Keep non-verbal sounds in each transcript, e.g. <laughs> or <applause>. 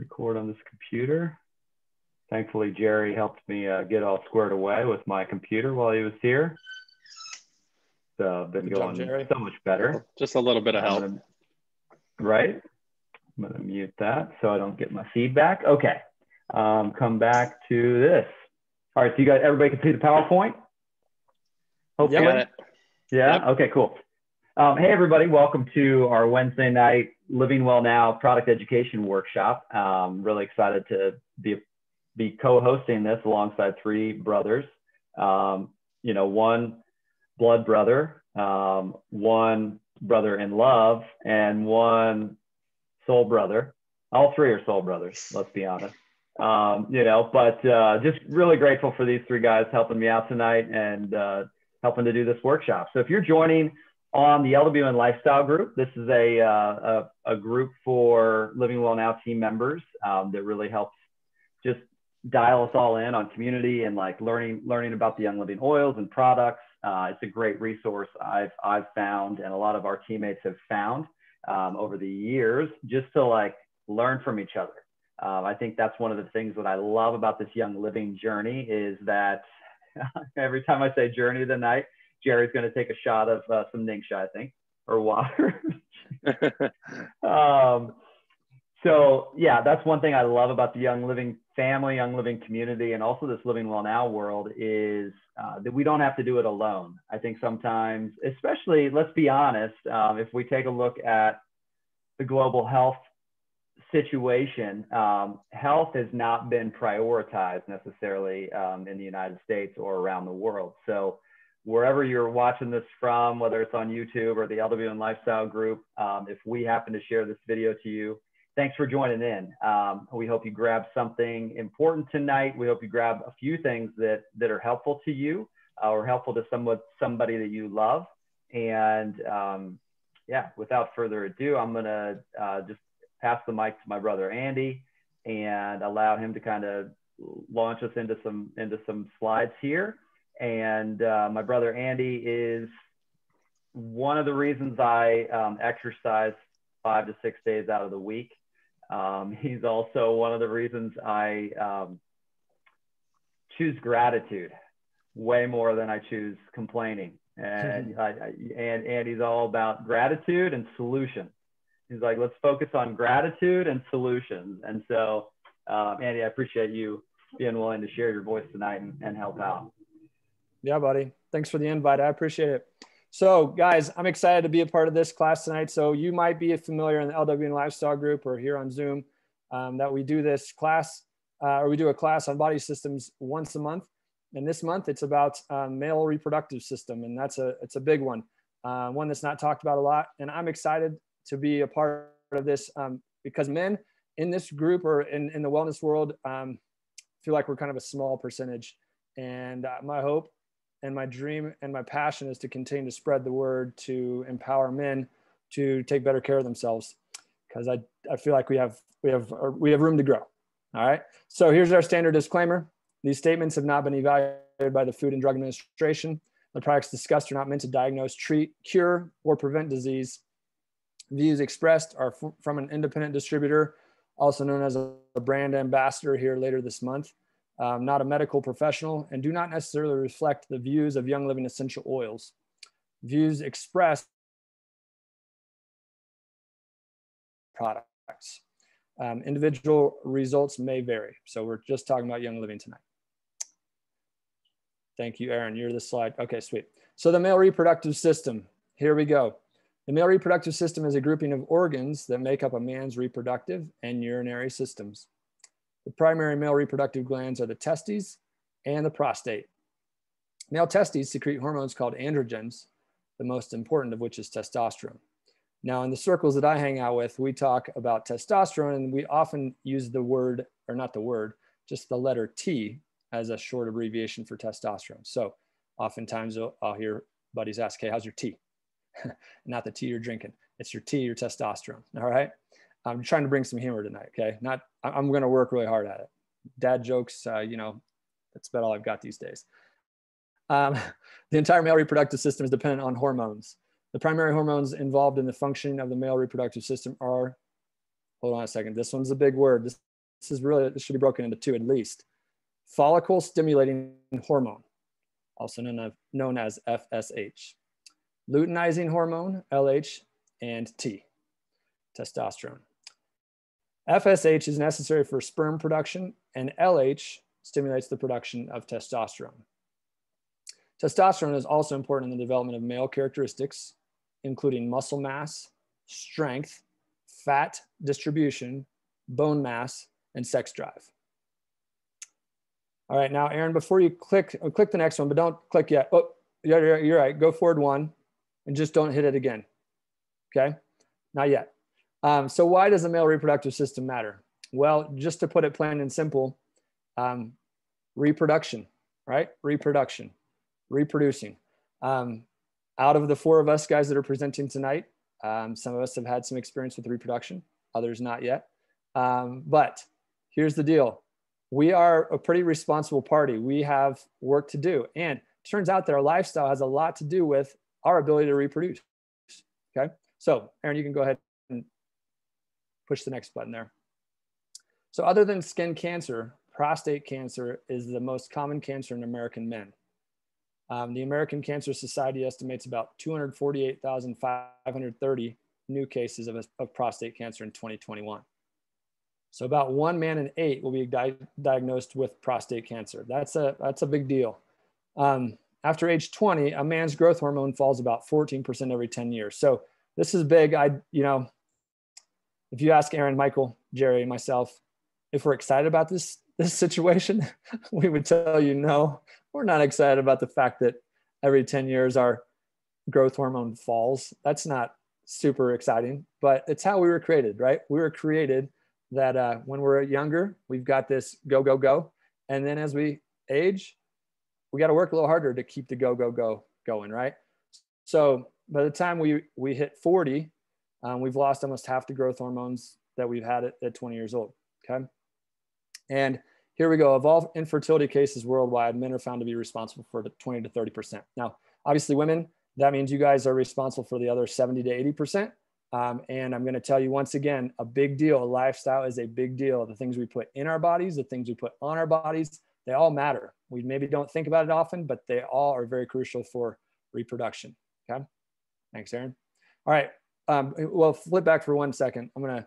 record on this computer. Thankfully, Jerry helped me uh, get all squared away with my computer while he was here. So been Good going job, so much better. Just a little bit of help. Gonna, right. I'm going to mute that so I don't get my feedback. Okay. Um, come back to this. All right. So you guys, everybody can see the PowerPoint? Hopefully. Yeah. Yeah. Yep. Okay, cool. Um, hey, everybody. Welcome to our Wednesday night Living Well Now product education workshop. Um, really excited to be, be co-hosting this alongside three brothers. Um, you know, one blood brother, um, one brother in love, and one soul brother. All three are soul brothers, let's be honest. Um, you know, but uh, just really grateful for these three guys helping me out tonight and uh, helping to do this workshop. So if you're joining on the LWN Lifestyle Group, this is a, uh, a, a, group for Living Well Now team members um, that really helps just dial us all in on community and like learning learning about the Young Living oils and products. Uh, it's a great resource I've I've found and a lot of our teammates have found um, over the years just to like learn from each other. Um, I think that's one of the things that I love about this Young Living journey is that <laughs> every time I say journey of the night, Jerry's going to take a shot of uh, some Ningxia, I think, or water. <laughs> um, so yeah, that's one thing I love about the Young Living family, Young Living community, and also this Living Well Now world is uh, that we don't have to do it alone. I think sometimes, especially, let's be honest, um, if we take a look at the global health situation, um, health has not been prioritized necessarily um, in the United States or around the world. So wherever you're watching this from, whether it's on YouTube or the LWN Lifestyle Group, um, if we happen to share this video to you, thanks for joining in. Um, we hope you grab something important tonight. We hope you grab a few things that, that are helpful to you uh, or helpful to somewhat, somebody that you love. And um, yeah, without further ado, I'm going to uh, just pass the mic to my brother Andy and allow him to kind of launch us into some into some slides here. And uh, my brother Andy is one of the reasons I um, exercise five to six days out of the week. Um, he's also one of the reasons I um, choose gratitude way more than I choose complaining. And, <laughs> I, I, and, and he's all about gratitude and solution. He's like, let's focus on gratitude and solutions. And so, um, Andy, I appreciate you being willing to share your voice tonight and, and help out. Yeah, buddy. Thanks for the invite. I appreciate it. So, guys, I'm excited to be a part of this class tonight. So, you might be familiar in the LWN Lifestyle Group or here on Zoom um, that we do this class, uh, or we do a class on body systems once a month. And this month, it's about um, male reproductive system, and that's a it's a big one, uh, one that's not talked about a lot. And I'm excited to be a part of this um, because men in this group or in, in the wellness world um, feel like we're kind of a small percentage. And uh, my hope and my dream and my passion is to continue to spread the word to empower men to take better care of themselves because I, I feel like we have we have uh, we have room to grow. All right? So here's our standard disclaimer. These statements have not been evaluated by the food and drug administration. The products discussed are not meant to diagnose treat cure or prevent disease. Views expressed are from an independent distributor also known as a brand ambassador here later this month um, not a medical professional, and do not necessarily reflect the views of Young Living Essential Oils. Views expressed products. Um, individual results may vary. So we're just talking about Young Living tonight. Thank you, Aaron. You're the slide. Okay, sweet. So the male reproductive system. Here we go. The male reproductive system is a grouping of organs that make up a man's reproductive and urinary systems. The primary male reproductive glands are the testes and the prostate. Male testes secrete hormones called androgens, the most important of which is testosterone. Now, in the circles that I hang out with, we talk about testosterone and we often use the word, or not the word, just the letter T as a short abbreviation for testosterone. So oftentimes I'll hear buddies ask, hey, how's your tea? <laughs> not the tea you're drinking. It's your T, your testosterone. All right. I'm trying to bring some humor tonight. Okay, not I'm going to work really hard at it. Dad jokes, uh, you know, that's about all I've got these days. Um, <laughs> the entire male reproductive system is dependent on hormones. The primary hormones involved in the functioning of the male reproductive system are, hold on a second, this one's a big word. This this is really, this should be broken into two at least. Follicle stimulating hormone, also known as, known as FSH. Luteinizing hormone, LH, and T, testosterone. FSH is necessary for sperm production, and LH stimulates the production of testosterone. Testosterone is also important in the development of male characteristics, including muscle mass, strength, fat distribution, bone mass, and sex drive. All right, now Aaron, before you click, uh, click the next one, but don't click yet. Oh, you're, you're right, go forward one and just don't hit it again. Okay, not yet. Um, so why does the male reproductive system matter? Well, just to put it plain and simple, um, reproduction, right? Reproduction, reproducing. Um, out of the four of us guys that are presenting tonight, um, some of us have had some experience with reproduction, others not yet. Um, but here's the deal. We are a pretty responsible party. We have work to do. And it turns out that our lifestyle has a lot to do with our ability to reproduce. Okay. So Aaron, you can go ahead push the next button there. So other than skin cancer, prostate cancer is the most common cancer in American men. Um, the American Cancer Society estimates about 248,530 new cases of, of prostate cancer in 2021. So about one man in eight will be di diagnosed with prostate cancer. That's a, that's a big deal. Um, after age 20, a man's growth hormone falls about 14% every 10 years. So this is big. I, you know, if you ask Aaron, Michael, Jerry, myself, if we're excited about this, this situation, <laughs> we would tell you no, we're not excited about the fact that every 10 years our growth hormone falls. That's not super exciting, but it's how we were created, right? We were created that uh, when we're younger, we've got this go, go, go. And then as we age, we got to work a little harder to keep the go, go, go going, right? So by the time we, we hit 40, um, we've lost almost half the growth hormones that we've had at, at 20 years old. Okay. And here we go. Of all infertility cases worldwide, men are found to be responsible for the 20 to 30%. Now, obviously, women, that means you guys are responsible for the other 70 to 80%. Um, and I'm going to tell you once again a big deal. A lifestyle is a big deal. The things we put in our bodies, the things we put on our bodies, they all matter. We maybe don't think about it often, but they all are very crucial for reproduction. Okay. Thanks, Aaron. All right. Um, well, flip back for one second. I'm going to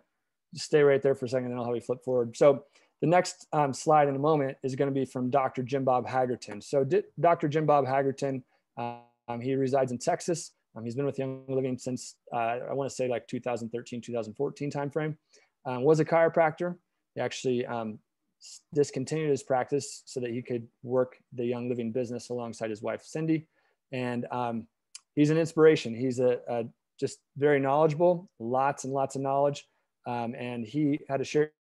stay right there for a second and I'll have you flip forward. So the next um, slide in a moment is going to be from Dr. Jim Bob Haggerton. So Dr. Jim Bob Haggerton, um, he resides in Texas. Um, he's been with Young Living since uh, I want to say like 2013, 2014 timeframe. Um, was a chiropractor. He actually um, discontinued his practice so that he could work the Young Living business alongside his wife Cindy. And he's an inspiration. He's a, a, just very knowledgeable, lots and lots of knowledge. Um, and he had a share,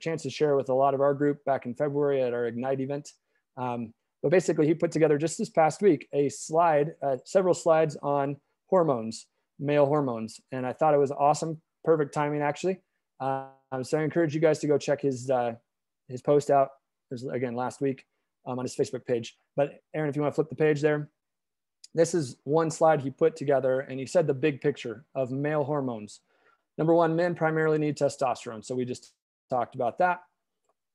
chance to share with a lot of our group back in February at our Ignite event. Um, but basically, he put together just this past week a slide, uh, several slides on hormones, male hormones. And I thought it was awesome, perfect timing actually. Um, so I encourage you guys to go check his, uh, his post out, was, again, last week um, on his Facebook page. But Aaron, if you want to flip the page there, this is one slide he put together and he said the big picture of male hormones. Number one, men primarily need testosterone. So we just talked about that.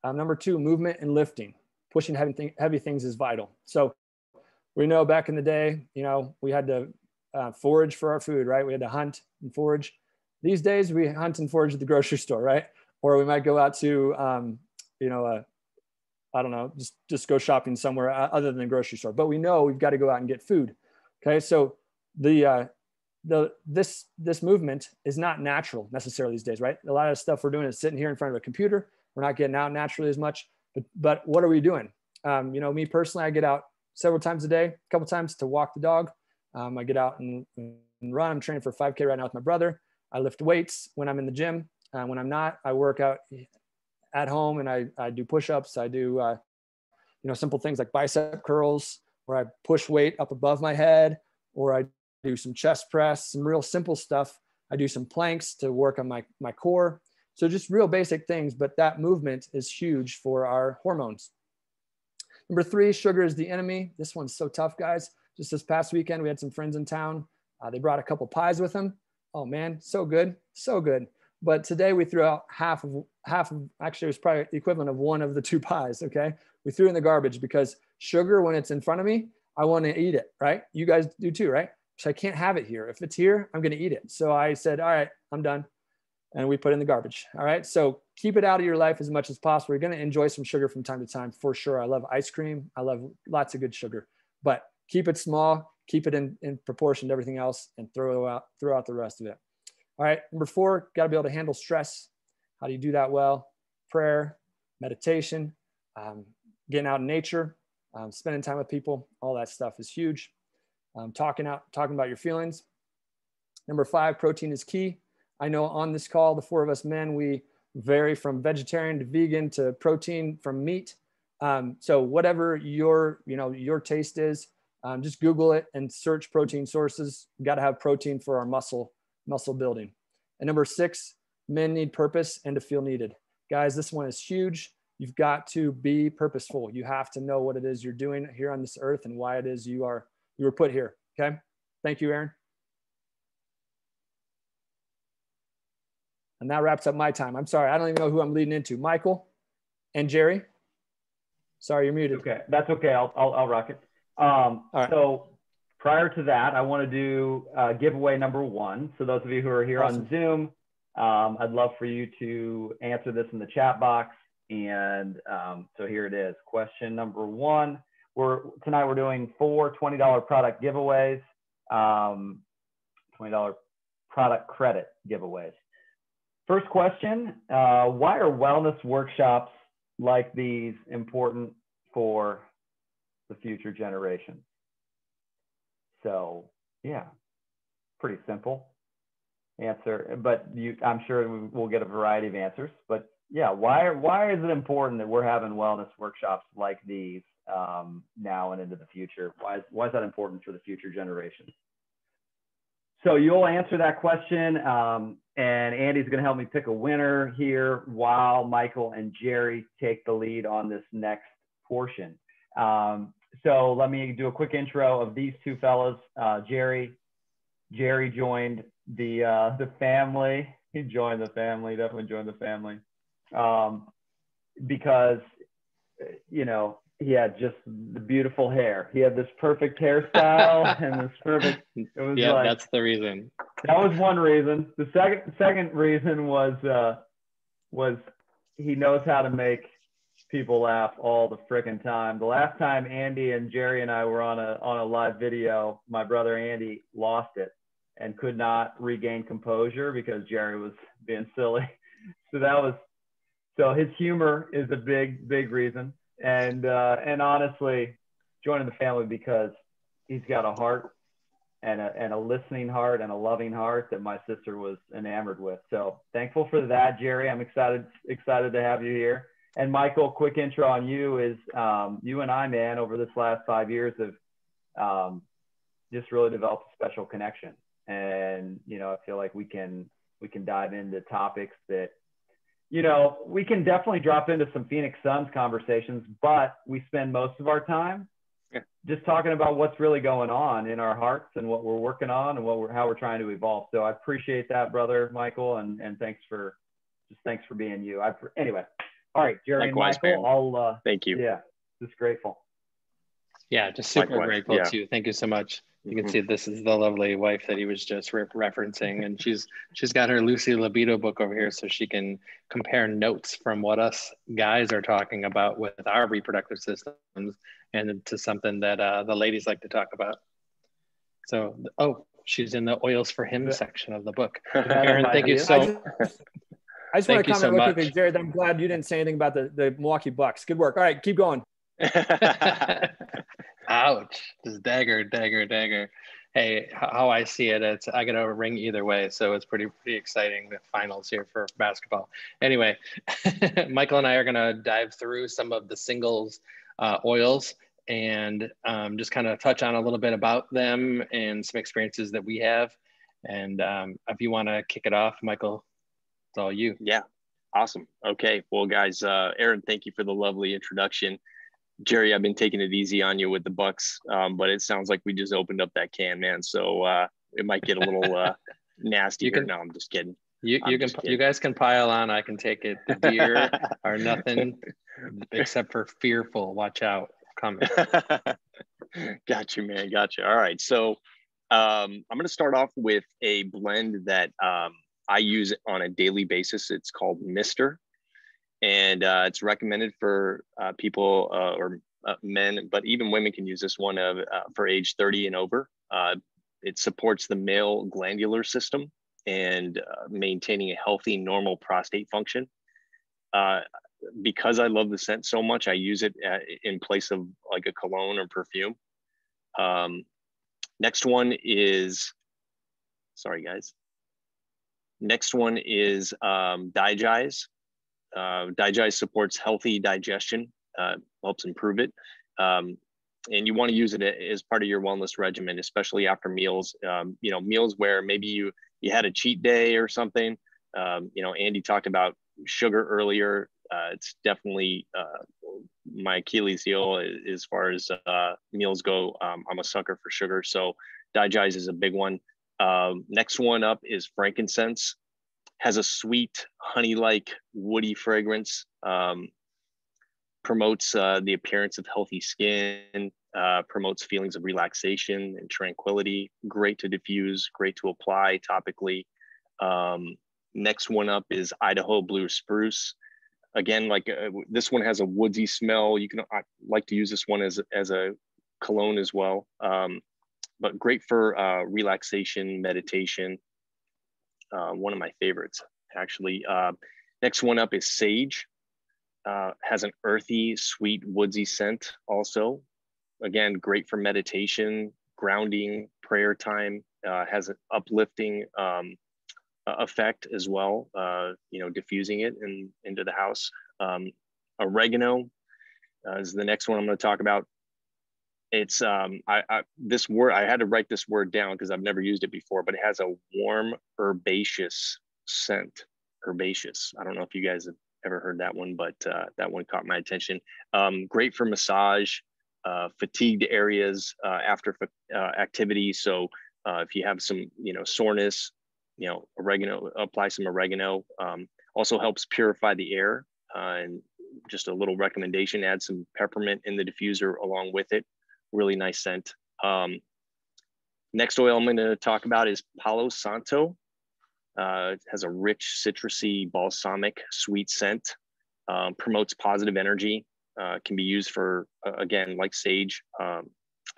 Um, number two, movement and lifting. Pushing heavy, th heavy things is vital. So we know back in the day, you know, we had to uh, forage for our food, right? We had to hunt and forage. These days we hunt and forage at the grocery store, right? Or we might go out to, um, you know, uh, I don't know, just, just go shopping somewhere uh, other than the grocery store. But we know we've got to go out and get food. Okay. So the, uh, the this this movement is not natural necessarily these days, right? A lot of stuff we're doing is sitting here in front of a computer. We're not getting out naturally as much. But but what are we doing? Um, you know, me personally, I get out several times a day, a couple times to walk the dog. Um, I get out and, and, run. I'm training for 5K right now with my brother. I lift weights when I'm in the gym. Uh, when I'm not, I work out at home and I, I do push-ups. I do, uh, you know, simple things like bicep curls where I push weight up above my head, or I do some chest press, some real simple stuff. I do some planks to work on my, my core. So just real basic things, but that movement is huge for our hormones. Number three, sugar is the enemy. This one's so tough, guys. Just this past weekend, we had some friends in town. Uh, they brought a couple pies with them. Oh man, so good, so good. but today we threw out half of half of actually it was probably the equivalent of one of the two <laughs> pies. Okay, we threw in the garbage because sugar when it's in front of me, I want to eat it. Right? You guys do too, right? So I can't have it here. If it's here, I'm going to eat it. So I said, all right, I'm done, and we put in the garbage. All right. So keep it out of your life as much as possible. You're going to enjoy some sugar from time to time for sure. I love ice cream. I love lots of good sugar, but keep it small, keep it in, in proportion to everything else and throw out, throw out the rest of it. All right. Number four, got to be able to handle stress. How do you do that well? Prayer, meditation, um, getting out in nature, um, spending time with people, all that stuff is huge. Um, talking out, talking about your feelings. Number five, protein is key. I know on this call, the four of us men, we vary from vegetarian to vegan to protein from meat. Um, so whatever your, you know, your taste is, um, just Google it and search protein sources. Got to have protein for our muscle muscle building. And number six, men need purpose and to feel needed. Guys, this one is huge. You've got to be purposeful. You have to know what it is you're doing here on this earth and why it is you are you were put here. Okay. Thank you, Aaron. And that wraps up my time. I'm sorry. I don't even know who I'm leading into. Michael and Jerry. Sorry, you're muted. Okay, that's okay. I'll I'll, I'll rock it. Um, right. So prior to that, I want to do uh, giveaway number one. So those of you who are here awesome. on Zoom, um, I'd love for you to answer this in the chat box. And um, so here it is. Question number one. We're tonight we're doing four $20 product giveaways, um, $20 product credit giveaways. First question, uh, why are wellness workshops like these important for the future generations? So yeah, pretty simple answer, but you, I'm sure we'll get a variety of answers. But yeah, why why is it important that we're having wellness workshops like these um, now and into the future? Why is why is that important for the future generations? So you'll answer that question, um, and Andy's going to help me pick a winner here while Michael and Jerry take the lead on this next portion. Um, so let me do a quick intro of these two fellows. Uh, Jerry, Jerry joined the uh, the family. He joined the family. Definitely joined the family um, because you know he had just the beautiful hair. He had this perfect hairstyle <laughs> and this perfect. It was yeah, like, that's the reason. That was one reason. The second second reason was uh, was he knows how to make people laugh all the freaking time. The last time Andy and Jerry and I were on a on a live video, my brother Andy lost it and could not regain composure because Jerry was being silly. <laughs> So that was so his humor is a big big reason, and uh, and honestly, joining the family because he's got a heart and a, and a listening heart and a loving heart that my sister was enamored with. So thankful for that, Jerry. I'm excited excited to have you here. And Michael, quick intro on you is um, you and I, man, over this last five years have um, just really developed a special connection. And you know, I feel like we can we can dive into topics that you know we can definitely drop into some Phoenix Suns conversations, but we spend most of our time yeah. just talking about what's really going on in our hearts and what we're working on and what we're how we're trying to evolve. So I appreciate that, brother Michael, and and thanks for just thanks for being you. I anyway. All right, Jerry Likewise, and Michael, man. I'll uh, thank you. Yeah, just grateful. Yeah, just super Likewise. grateful yeah. too. Thank you so much. You can mm-hmm. see this is the lovely wife that he was just re- referencing, and she's she's got her Lucy Libido book over here, so she can compare notes from what us guys are talking about with our reproductive systems, and to something that uh, the ladies like to talk about. So, oh, she's in the oils for him section of the book. <laughs> Aaron, thank you so. I just <laughs> want to comment so real quickly, Jared. I'm glad you didn't say anything about the, the Milwaukee Bucks. Good work. All right, keep going. <laughs> Ouch! Just dagger, dagger, dagger. Hey, how I see it, it's I get a ring either way, so it's pretty pretty exciting. The finals here for basketball. Anyway, <laughs> Michael and I are gonna dive through some of the singles uh, oils and um, just kind of touch on a little bit about them and some experiences that we have. And um, if you want to kick it off, Michael, it's all you. Yeah. Awesome. Okay. Well, guys, uh, Aaron, thank you for the lovely introduction. Jerry, I've been taking it easy on you with the Bucks, um, but it sounds like we just opened up that can, man. So uh, it might get a little uh, <laughs> nasty. You can, no, I'm just kidding. You you can you guys can pile on. I can take it. The deer <laughs> are nothing except for fearful. Watch out, coming. <laughs> got you, man. Got you. All right. So um, I'm going to start off with a blend that um, I use on a daily basis. It's called Mister, and uh, it's recommended for uh, people uh, or uh, men, but even women can use this one of, uh, for age 30 and over. Uh, it supports the male glandular system and maintaining a healthy, normal prostate function. because I love the scent so much, I use it at, in place of like a cologne or perfume. Um, next one is, sorry guys. Next one is um, Digize. Uh, Digize supports healthy digestion, uh, helps improve it. Um, and you want to use it as part of your wellness regimen, especially after meals. Um, you know, meals where maybe you you had a cheat day or something. Um, you know, Andy talked about sugar earlier. Uh, it's definitely uh, my Achilles heel as far as uh, meals go. Um, I'm a sucker for sugar, so Digize is a big one. Um, next one up is frankincense. Has a sweet honey-like woody fragrance. Um, promotes uh, the appearance of healthy skin. Uh, promotes feelings of relaxation and tranquility. Great to diffuse. Great to apply topically. Um, next one up is Idaho Blue Spruce. Again, like uh, this one has a woodsy smell. You can I like to use this one as as a cologne as well. Um, but great for uh, relaxation, meditation. Uh, one of my favorites, actually. Uh, next one up is sage. Uh, has an earthy, sweet, woodsy scent. Also, again, great for meditation, grounding, prayer time. Uh, has an uplifting um, effect as well. Uh, you know, diffusing it in, into the house. Um, oregano is the next one I'm going to talk about it's um I, I, this word i had to write this word down because i've never used it before but it has a warm herbaceous scent. Herbaceous. I don't know if you guys have ever heard that one but uh, that one caught my attention. Um, great for massage uh, fatigued areas uh, after uh, activity. So uh, if you have some you know soreness you know oregano apply some oregano um, also helps purify the air uh, and just a little recommendation add some peppermint in the diffuser along with it really nice scent. Um, next oil I'm going to talk about is Palo Santo. Uh, it has a rich citrusy balsamic sweet scent. Um, promotes positive energy. Uh, can be used for uh, again like sage, um,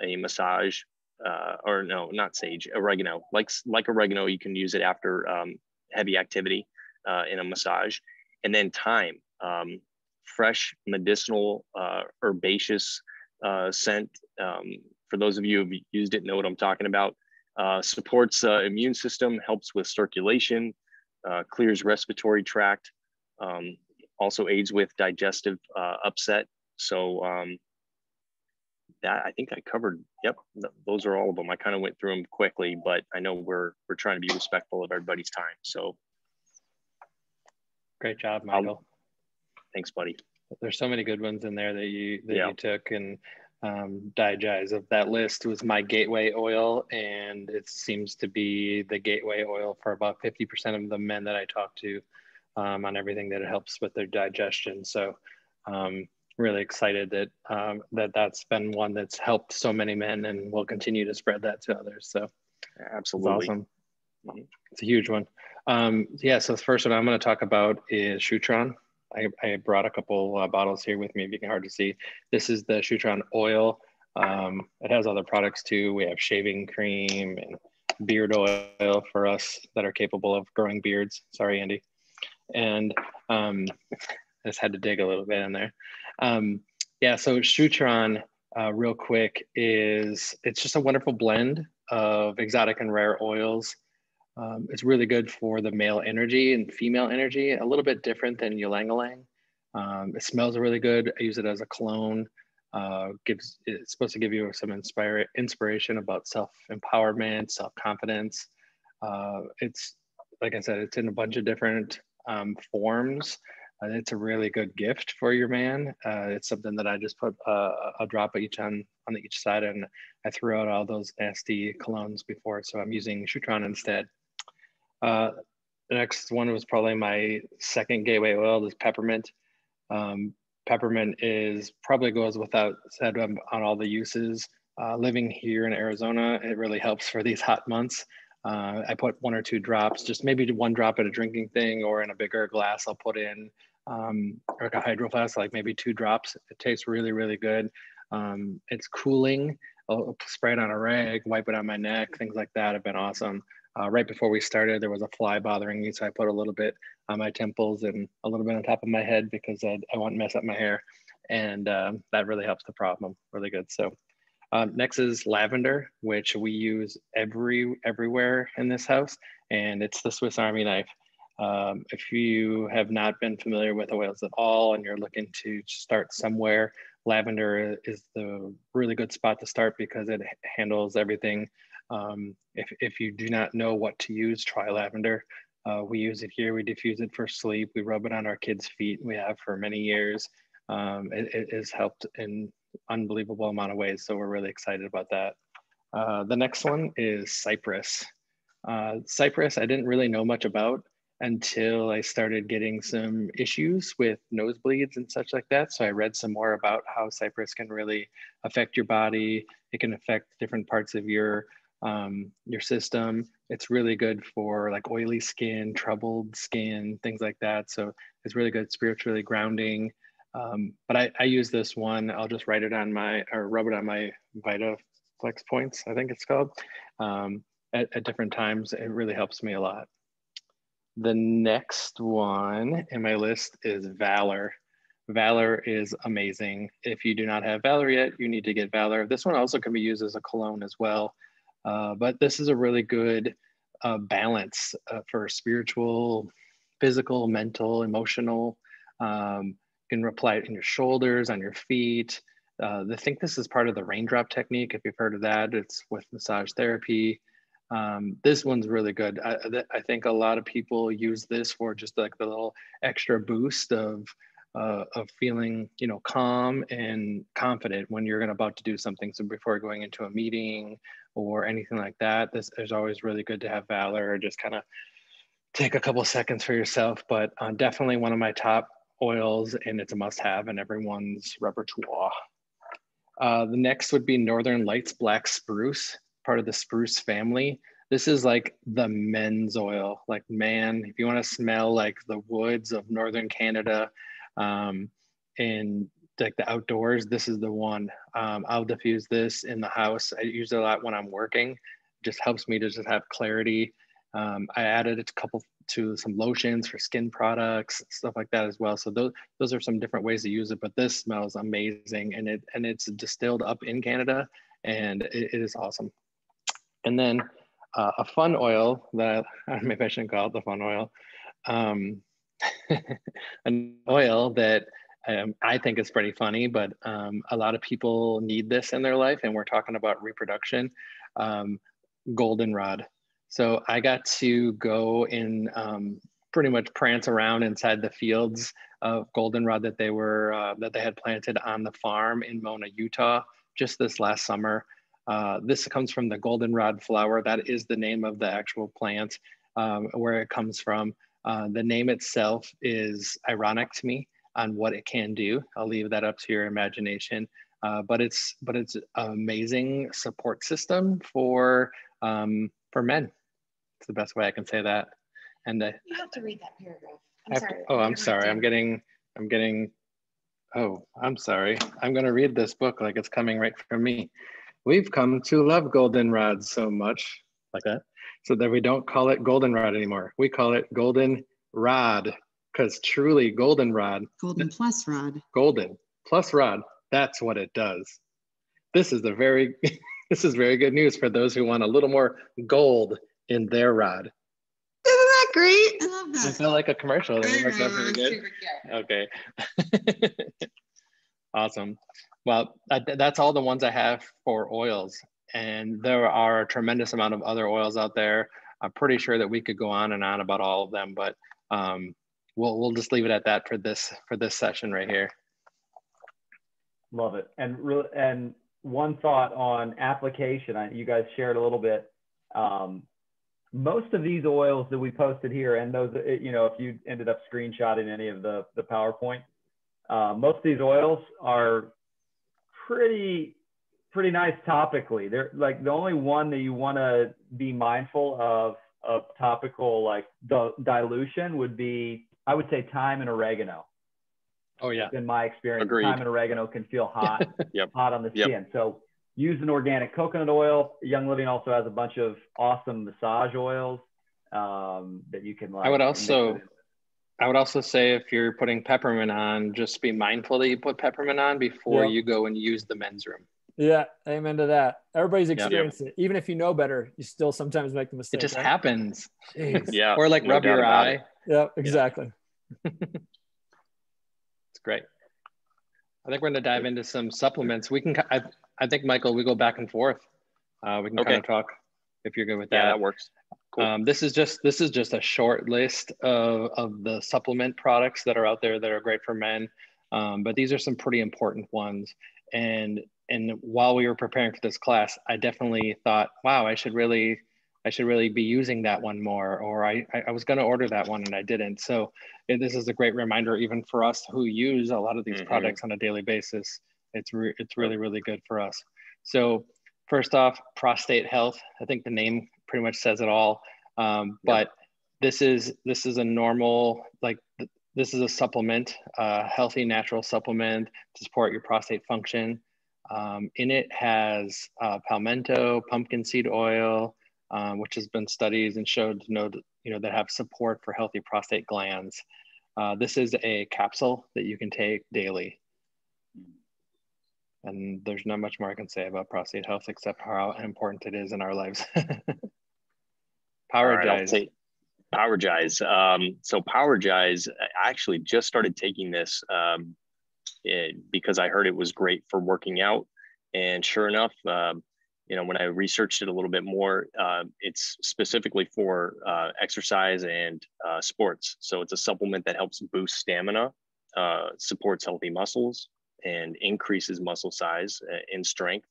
a massage, uh, or no, not sage, oregano. Like like oregano, you can use it after um, heavy activity uh, in a massage, and then thyme, um, fresh medicinal uh, herbaceous uh, scent. Um, for those of you who've used it, know what I'm talking about. Uh, supports uh, immune system, helps with circulation, uh, clears respiratory tract, um, also aids with digestive uh, upset. So um, that I think I covered. Yep, th those are all of them. I kind of went through them quickly, but I know we're we're trying to be respectful of everybody's time. So great job, Michael. thanks, buddy there's so many good ones in there that you that yeah. you took and um, Digize of that list was my gateway oil, and it seems to be the gateway oil for about 50% of the men that I talk to um, on everything that it helps with their digestion. So, um, really excited that um, that that's been one that's helped so many men, and will continue to spread that to others. So, absolutely, awesome. It's a huge one. Um, yeah. So the first one I'm going to talk about is Shutran. I, I brought a couple uh, bottles here with me if you can hard to see. This is the Shutran oil. Um, it has other products too. We have shaving cream and beard oil for us that are capable of growing beards. Sorry, Andy. And um, I just had to dig a little bit in there. Um, yeah, so Shutran, uh, real quick, is it's just a wonderful blend of exotic and rare oils um, it's really good for the male energy and female energy, a little bit different than ylang ylang. Um, it smells really good. I use it as a cologne. Uh, gives it's supposed to give you some inspire inspiration about self empowerment, self confidence. Uh, it's like I said, it's in a bunch of different um, forms. Uh, it's a really good gift for your man. Uh, it's something that I just put a, a drop each on on each side, and I threw out all those nasty colognes before, so I'm using Shutran instead. Uh, the next one was probably my second gateway oil is peppermint. Um, peppermint is probably goes without said on, all the uses. Uh, living here in Arizona, it really helps for these hot months. Uh, I put one or two drops, just maybe one drop at a drinking thing or in a bigger glass. I'll put in um, like a hydro flask, like maybe two drops. It tastes really, really good. Um, it's cooling. I'll spray it on a rag, wipe it on my neck, things like that have been awesome. Uh, right before we started, there was a fly bothering me, so I put a little bit on my temples and a little bit on top of my head because I, I want to mess up my hair, and um, that really helps the problem really good. So um, next is lavender, which we use every everywhere in this house, and it's the Swiss Army knife. Um, if you have not been familiar with oils at all and you're looking to start somewhere, lavender is the really good spot to start because it handles everything. Um, if, if you do not know what to use, try lavender. Uh, we use it here. We diffuse it for sleep. We rub it on our kids' feet. We have for many years. Um, it, it, has helped in unbelievable amount of ways. So we're really excited about that. Uh, the next one is cypress. Uh, cypress, I didn't really know much about until I started getting some issues with nosebleeds and such like that. So I read some more about how cypress can really affect your body. It can affect different parts of your um, your system. It's really good for like oily skin, troubled skin, things like that. So it's really good spiritually grounding. Um, but I, I use this one. I'll just write it on my or rub it on my VitaFlex points. I think it's called. Um, at, at different times, it really helps me a lot. The next one in my list is Valor. Valor is amazing. If you do not have Valor yet, you need to get Valor. This one also can be used as a cologne as well. Uh, but this is a really good uh, balance uh, for spiritual, physical, mental, emotional. Um, you can apply it in your shoulders, on your feet. Uh, I think this is part of the raindrop technique. If you've heard of that, it's with massage therapy. Um, this one's really good. I, I, think a lot of people use this for just like the little extra boost of uh, of feeling, you know, calm and confident when you're going about to do something. So before going into a meeting or anything like that, this is always really good to have valor or just kind of take a couple seconds for yourself. But uh, definitely one of my top oils, and it's a must-have in everyone's repertoire. Uh, the next would be Northern Lights Black Spruce part of the spruce family. This is like the men's oil. Like, man, if you want to smell like the woods of northern Canada um, and like the outdoors, this is the one. Um, I'll diffuse this in the house. I use it a lot when I'm working. It just helps me to just have clarity. Um, I added a couple to some lotions for skin products, stuff like that as well. So those those are some different ways to use it. But this smells amazing, and it and it's distilled up in Canada, and it, it is awesome. And then uh, a fun oil that I, <laughs> maybe I shouldn't call it the fun oil, um, <laughs> an oil that um, I think is pretty funny, but um, a lot of people need this in their life, and we're talking about reproduction. Um, goldenrod. So I got to go and um, pretty much prance around inside the fields of goldenrod that they were uh, that they had planted on the farm in Mona, Utah, just this last summer. Uh, this comes from the goldenrod flower. That is the name of the actual plant, um, where it comes from. Uh, the name itself is ironic to me on what it can do. I'll leave that up to your imagination. Uh, but it's but it's an amazing support system for um, for men. It's the best way I can say that. And uh, you have to read that paragraph. I'm sorry. To, oh, I'm sorry. I'm getting I'm getting. Oh, I'm sorry. I'm going to read this book like it's coming right from me. We've come to love goldenrod so much, like that, so that we don't call it goldenrod anymore. We call it golden rod because truly goldenrod. Golden plus rod. Golden plus rod. That's what it does. This is the very, <laughs> this is very good news for those who want a little more gold in their rod. Isn't that great? I love that. I feel like a commercial. I know, good. Okay. <laughs> awesome. Well, that's all the ones I have for oils. And there are a tremendous amount of other oils out there. I'm pretty sure that we could go on and on about all of them, but um, we'll, we'll just leave it at that for this, for this session right here. Love it. And, re- and one thought on application, I, you guys shared a little bit. Um, most of these oils that we posted here, and those, you know, if you ended up screenshotting any of the, the PowerPoint, uh, most of these oils are pretty, pretty nice topically. They're like the only one that you want to be mindful of, of topical, like the dilution would be, I would say thyme and oregano. Oh yeah. In my experience, Agreed. thyme and oregano can feel <laughs> hot, yep. hot on the skin. Yep. So use an organic coconut oil. Young Living also has a bunch of awesome massage oils um, that you can. Like, I would also, I would also say if you're putting peppermint on, just be mindful that you put peppermint on before yep. you go and use the men's room. Yeah, amen to that. Everybody's experienced yep. it. Even if you know better, you still sometimes make the mistake. It just right? happens. Jeez. <laughs> Yeah. Or like no rub your eye. It. Yeah, exactly. <laughs> it's great. I think we're going to dive into some supplements. We can. I, I think Michael, we go back and forth. Uh, we can okay. kind of talk if you're good with that. Yeah, that works. Cool. Um, this is just this is just a short list of of the supplement products that are out there that are great for men. Um, but these are some pretty important ones. And and while we were preparing for this class, I definitely thought, wow, I should really I should really be using that one more, or I, I was going to order that one and I didn't. So this is a great reminder, even for us who use a lot of these mm-hmm. products on a daily basis, it's re- it's really really good for us. So first off, prostate health. I think the name pretty much says it all. Um, but yep. this is this is a normal like this is a supplement, a healthy natural supplement to support your prostate function. Um, in it has uh, palmetto, pumpkin seed oil, um, which has been studied and showed to know you know that have support for healthy prostate glands. Uh, this is a capsule that you can take daily. And there's not much more I can say about prostate health except how important it is in our lives. <laughs> Powergize. Right, Powergize. Um, so Powergize, I actually just started taking this um, it, because I heard it was great for working out. And sure enough, um, you know, when I researched it a little bit more, uh, it's specifically for uh, exercise and uh, sports. So it's a supplement that helps boost stamina, uh, supports healthy muscles, and increases muscle size and strength.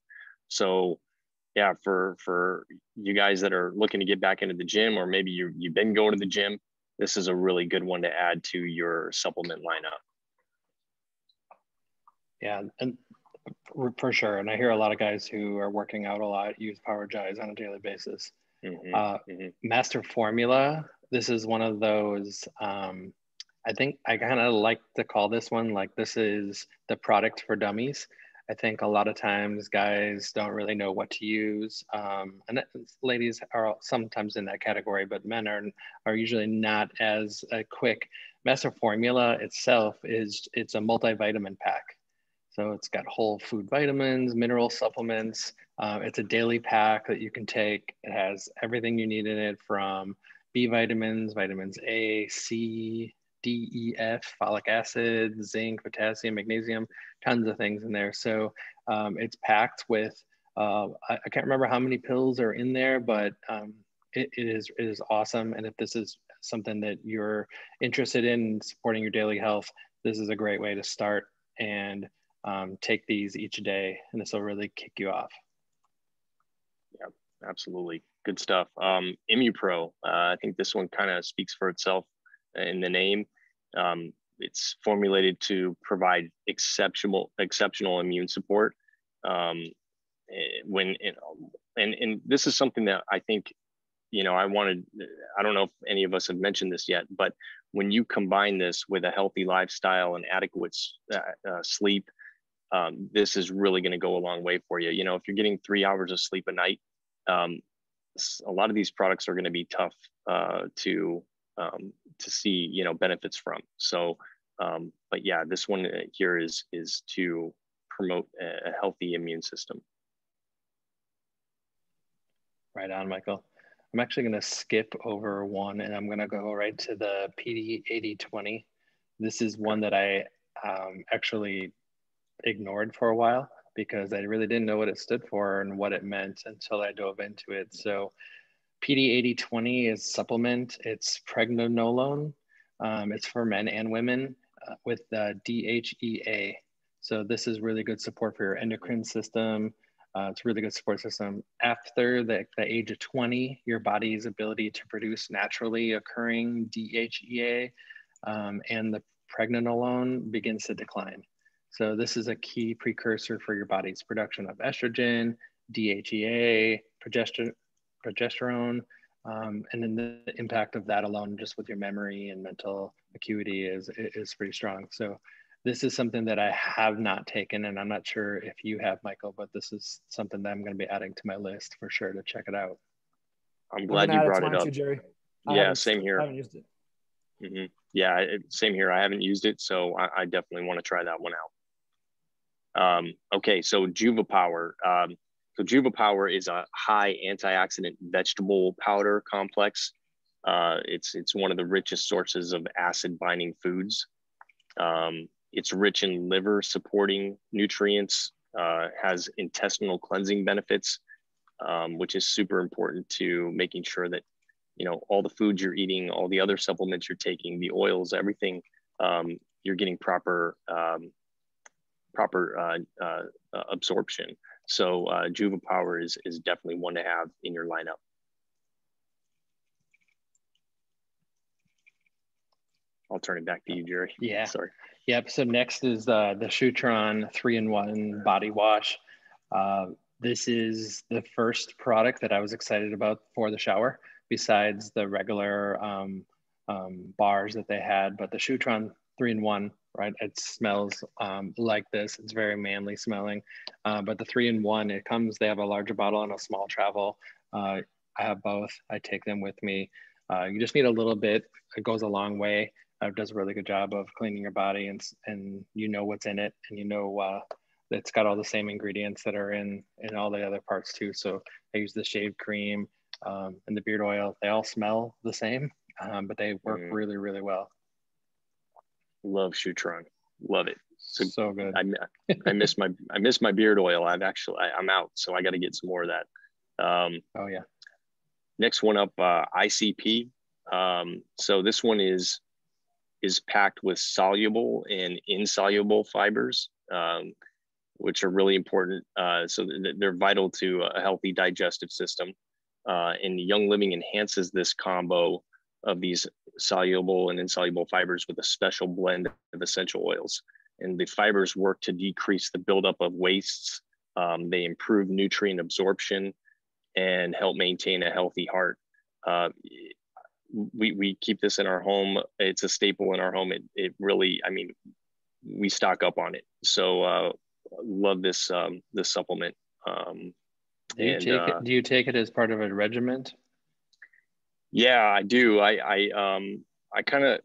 So yeah, for for you guys that are looking to get back into the gym, or maybe you you've been going to the gym, this is a really good one to add to your supplement lineup. Yeah, and for sure. And I hear a lot of guys who are working out a lot use Powergize on a daily basis. Mm-hmm, uh, mm-hmm. Master Formula. This is one of those um, I think I kind of like to call this one like this is the product for dummies. I think a lot of times guys don't really know what to use, um, and ladies are sometimes in that category, but men are are usually not as uh, quick. Master Formula itself is it's a multivitamin pack, so it's got whole food vitamins, mineral supplements. Uh, it's a daily pack that you can take. It has everything you need in it from B vitamins, vitamins A, C, D, E, F, folic acid, zinc, potassium, magnesium, tons of things in there. So um, it's packed with, uh, I, I, can't remember how many pills are in there, but um, it, it, is, it is awesome. And if this is something that you're interested in supporting your daily health, this is a great way to start and um, take these each day, and this will really kick you off. Yeah, absolutely. Good stuff. Um, ImmuPro, uh, I think this one kind of speaks for itself in the name. Um, it's formulated to provide exceptional exceptional immune support. Um, eh, when and and this is something that I think, you know, I wanted. I don't know if any of us have mentioned this yet, but when you combine this with a healthy lifestyle and adequate uh, uh, sleep, um, this is really going to go a long way for you. You know, if you're getting three hours of sleep a night, um, a lot of these products are going to be tough uh, to um, to see you know benefits from. So, um, but yeah, this one uh, here is is to promote a healthy immune system. Right on, Michael. I'm actually going to skip over one and I'm going to go right to the PD 8020. This is one that I um, actually ignored for a while because I really didn't know what it stood for and what it meant until I dove into it. So PD8020 is supplement. It's pregnenolone. Um, it's for men and women uh, with uh, DHEA. So this is really good support for your endocrine system. Uh, it's really good support system. After the, the age of 20, your body's ability to produce naturally occurring DHEA um, and the pregnenolone begins to decline. So this is a key precursor for your body's production of estrogen, DHEA, progesterone, um, and then the impact of that alone, just with your memory and mental acuity, is is pretty strong. So this is something that I have not taken, and I'm not sure if you have, Michael, but this is something that I'm going to be adding to my list for sure to check it out. I'm glad you brought it up, Jerry. yeah, same here. I haven't used it. Mm-hmm. Yeah, same here. I haven't used it, so I, I definitely want to try that one out. Um, okay, so Juva Power. Um, so Juva Power is a high antioxidant vegetable powder complex. Uh, it's it's one of the richest sources of acid binding foods. Um, it's rich in liver supporting nutrients, uh, has intestinal cleansing benefits, um, which is super important to making sure that you know all the foods you're eating, all the other supplements you're taking, the oils, everything, um, you're getting proper um, proper uh, uh, absorption. So uh, Juva Power is, is definitely one to have in your lineup. I'll turn it back to you, Jerry. <laughs> Yeah. Sorry. Yep. So next is uh, the Shutran three-in-one body wash. Uh, this is the first product that I was excited about for the shower, besides the regular um, um, bars that they had. But the Shutran three-in-one right? It smells um, like this. It's very manly smelling. Uh, but the three in one, it comes, they have a larger bottle and a small travel. Uh, I have both. I take them with me. Uh, you just need a little bit. It goes a long way. It does a really good job of cleaning your body and, and you know what's in it and you know uh, it's got all the same ingredients that are in, in all the other parts too. So I use the shave cream um, and the beard oil. They all smell the same, um, but they work mm. really, really well. Love Shutran. Love it. So, so good. I, I miss my I miss my beard oil. I've actually I, am out, so I got to get some more of that. Um, oh yeah. Next one up, uh, ICP. Um, so this one is is packed with soluble and insoluble fibers, um, which are really important. Uh, so they're vital to a healthy digestive system. Uh, and Young Living enhances this combo of these soluble and insoluble fibers with a special blend of essential oils. And the fibers work to decrease the buildup of wastes. Um, they improve nutrient absorption and help maintain a healthy heart. Uh, we, we keep this in our home. It's a staple in our home. It, it really, I mean, we stock up on it. So uh, love this um, this supplement. Um, do you and, take uh, it? Do you take it as part of a regiment? Yeah, I do. I I um I kind of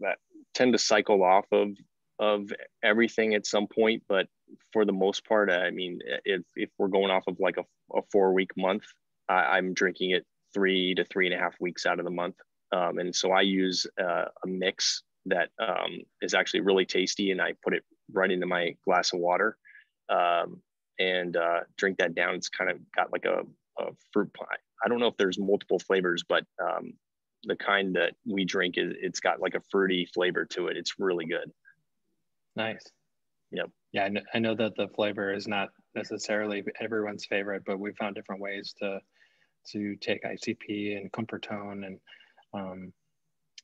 tend to cycle off of of everything at some point, but for the most part, I mean, if if we're going off of like a, a four week month, I, am drinking it three to three and a half weeks out of the month, um, and so I use uh, a mix that um, is actually really tasty, and I put it right into my glass of water, um, and uh, drink that down. It's kind of got like a, a fruit pie. I don't know if there's multiple flavors, but um, the kind that we drink is it's got like a fruity flavor to it. It's really good. Nice. Yep. Yeah, I know, I know that the flavor is not necessarily everyone's favorite, but we found different ways to to take ICP and Comfortone, and um,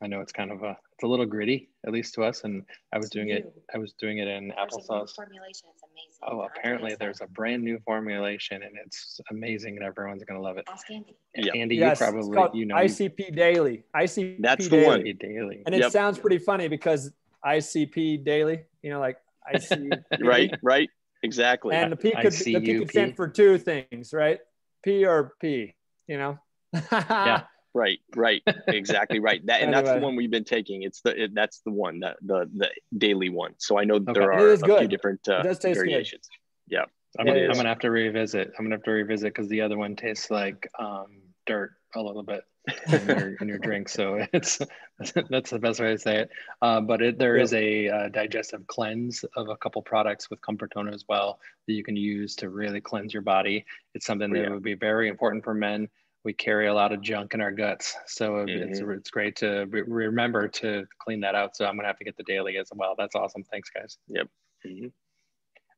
I know it's kind of a it's a little gritty, at least to us. And I was doing it. I was doing it in there's applesauce. formulation is amazing. Oh, apparently there's a brand new formulation, and it's amazing, and everyone's gonna love it. Ask Andy. Yeah. Andy, yes, you probably you know ICP Daily. ICP That's Daily. the one. Daily. And it yep. sounds pretty funny because ICP Daily. You know, like <laughs> ICP. right. Right. Exactly. And the P could the P could stand for two things, right? P or P. You know. <laughs> yeah. Right, right, exactly right. <laughs> That and anyway. that's the one we've been taking. It's the it, that's the one that the the daily one. So I know okay. there are a good. few different uh, variations. Good. Yeah, I'm gonna, I'm gonna have to revisit. I'm gonna have to revisit because the other one tastes like um, dirt a little bit <laughs> in your, in your drink. So it's <laughs> that's the best way to say it. Uh, but it, there yeah. is a uh, digestive cleanse of a couple products with Comfortone as well that you can use to really cleanse your body. It's something that yeah. would be very important for men we carry a lot of junk in our guts. So mm-hmm. it's, it's great to re- remember to clean that out. So I'm gonna have to get the daily as well. That's awesome. Thanks guys. Yep. Mm-hmm.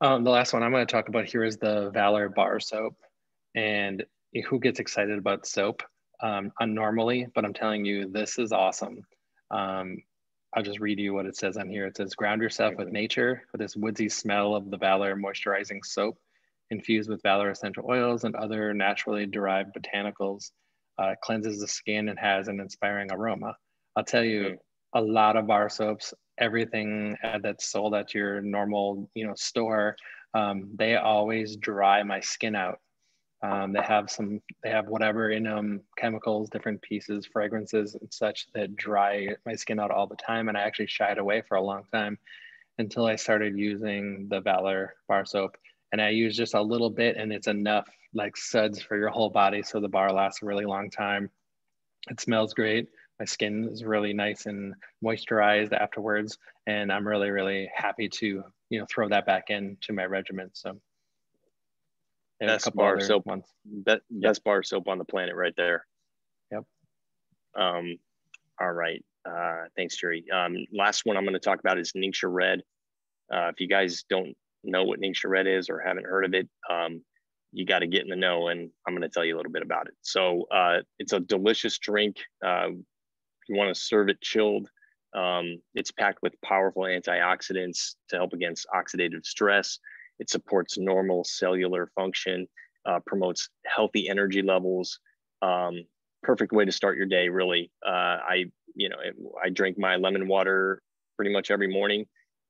Um, the last one I'm going to talk about here is the Valor bar soap. And who gets excited about soap um, normally? But I'm telling you, this is awesome. Um, I'll just read you what it says on here. It says, ground yourself with nature with this woodsy smell of the Valor moisturizing soap infused with Valor essential oils and other naturally derived botanicals. Uh, cleanses the skin and has an inspiring aroma. I'll tell you, a lot of bar soaps, everything that's sold at your normal, you know, store, um, they always dry my skin out. Um, they have some, they have whatever in them, chemicals, different pieces, fragrances, and such that dry my skin out all the time. And I actually shied away for a long time until I started using the Valor bar soap. And I use just a little bit, and it's enough like suds for your whole body, so the bar lasts a really long time. It smells great. My skin is really nice and moisturized afterwards, and I'm really, really happy to you know throw that back into my regimen. So best bar soap ones. Best, yep. best bar soap on the planet right there. Yep. Um, all right. Uh, thanks, Jerry. Um, last one I'm going to talk about is Ningxia Red. Uh, if you guys don't know what Ningxia Red is or haven't heard of it, um, you got to get in the know, and I'm going to tell you a little bit about it. So uh, it's a delicious drink. Uh, you want to serve it chilled. Um, it's packed with powerful antioxidants to help against oxidative stress. It supports normal cellular function, uh, promotes healthy energy levels. Um, perfect way to start your day, really. Uh, I, you know, I drink my lemon water pretty much every morning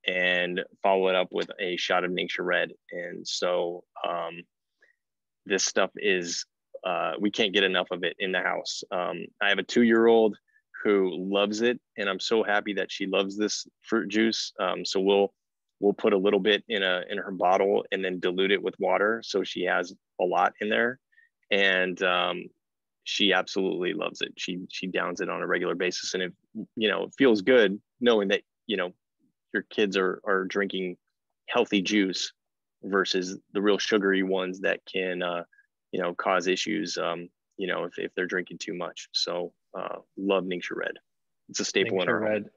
and follow it up with a shot of Ningxia Red. And so um, this stuff is, uh, we can't get enough of it in the house. Um, I have a two year old who loves it, and I'm so happy that she loves this fruit juice. Um, so we'll we'll put a little bit in a in her bottle and then dilute it with water so she has a lot in there and um, she absolutely loves it she she downs it on a regular basis and it you know it feels good knowing that you know your kids are are drinking healthy juice versus the real sugary ones that can uh, you know cause issues um, you know if, if they're drinking too much so uh, love Ningxia Red it's a staple Ningxia in our red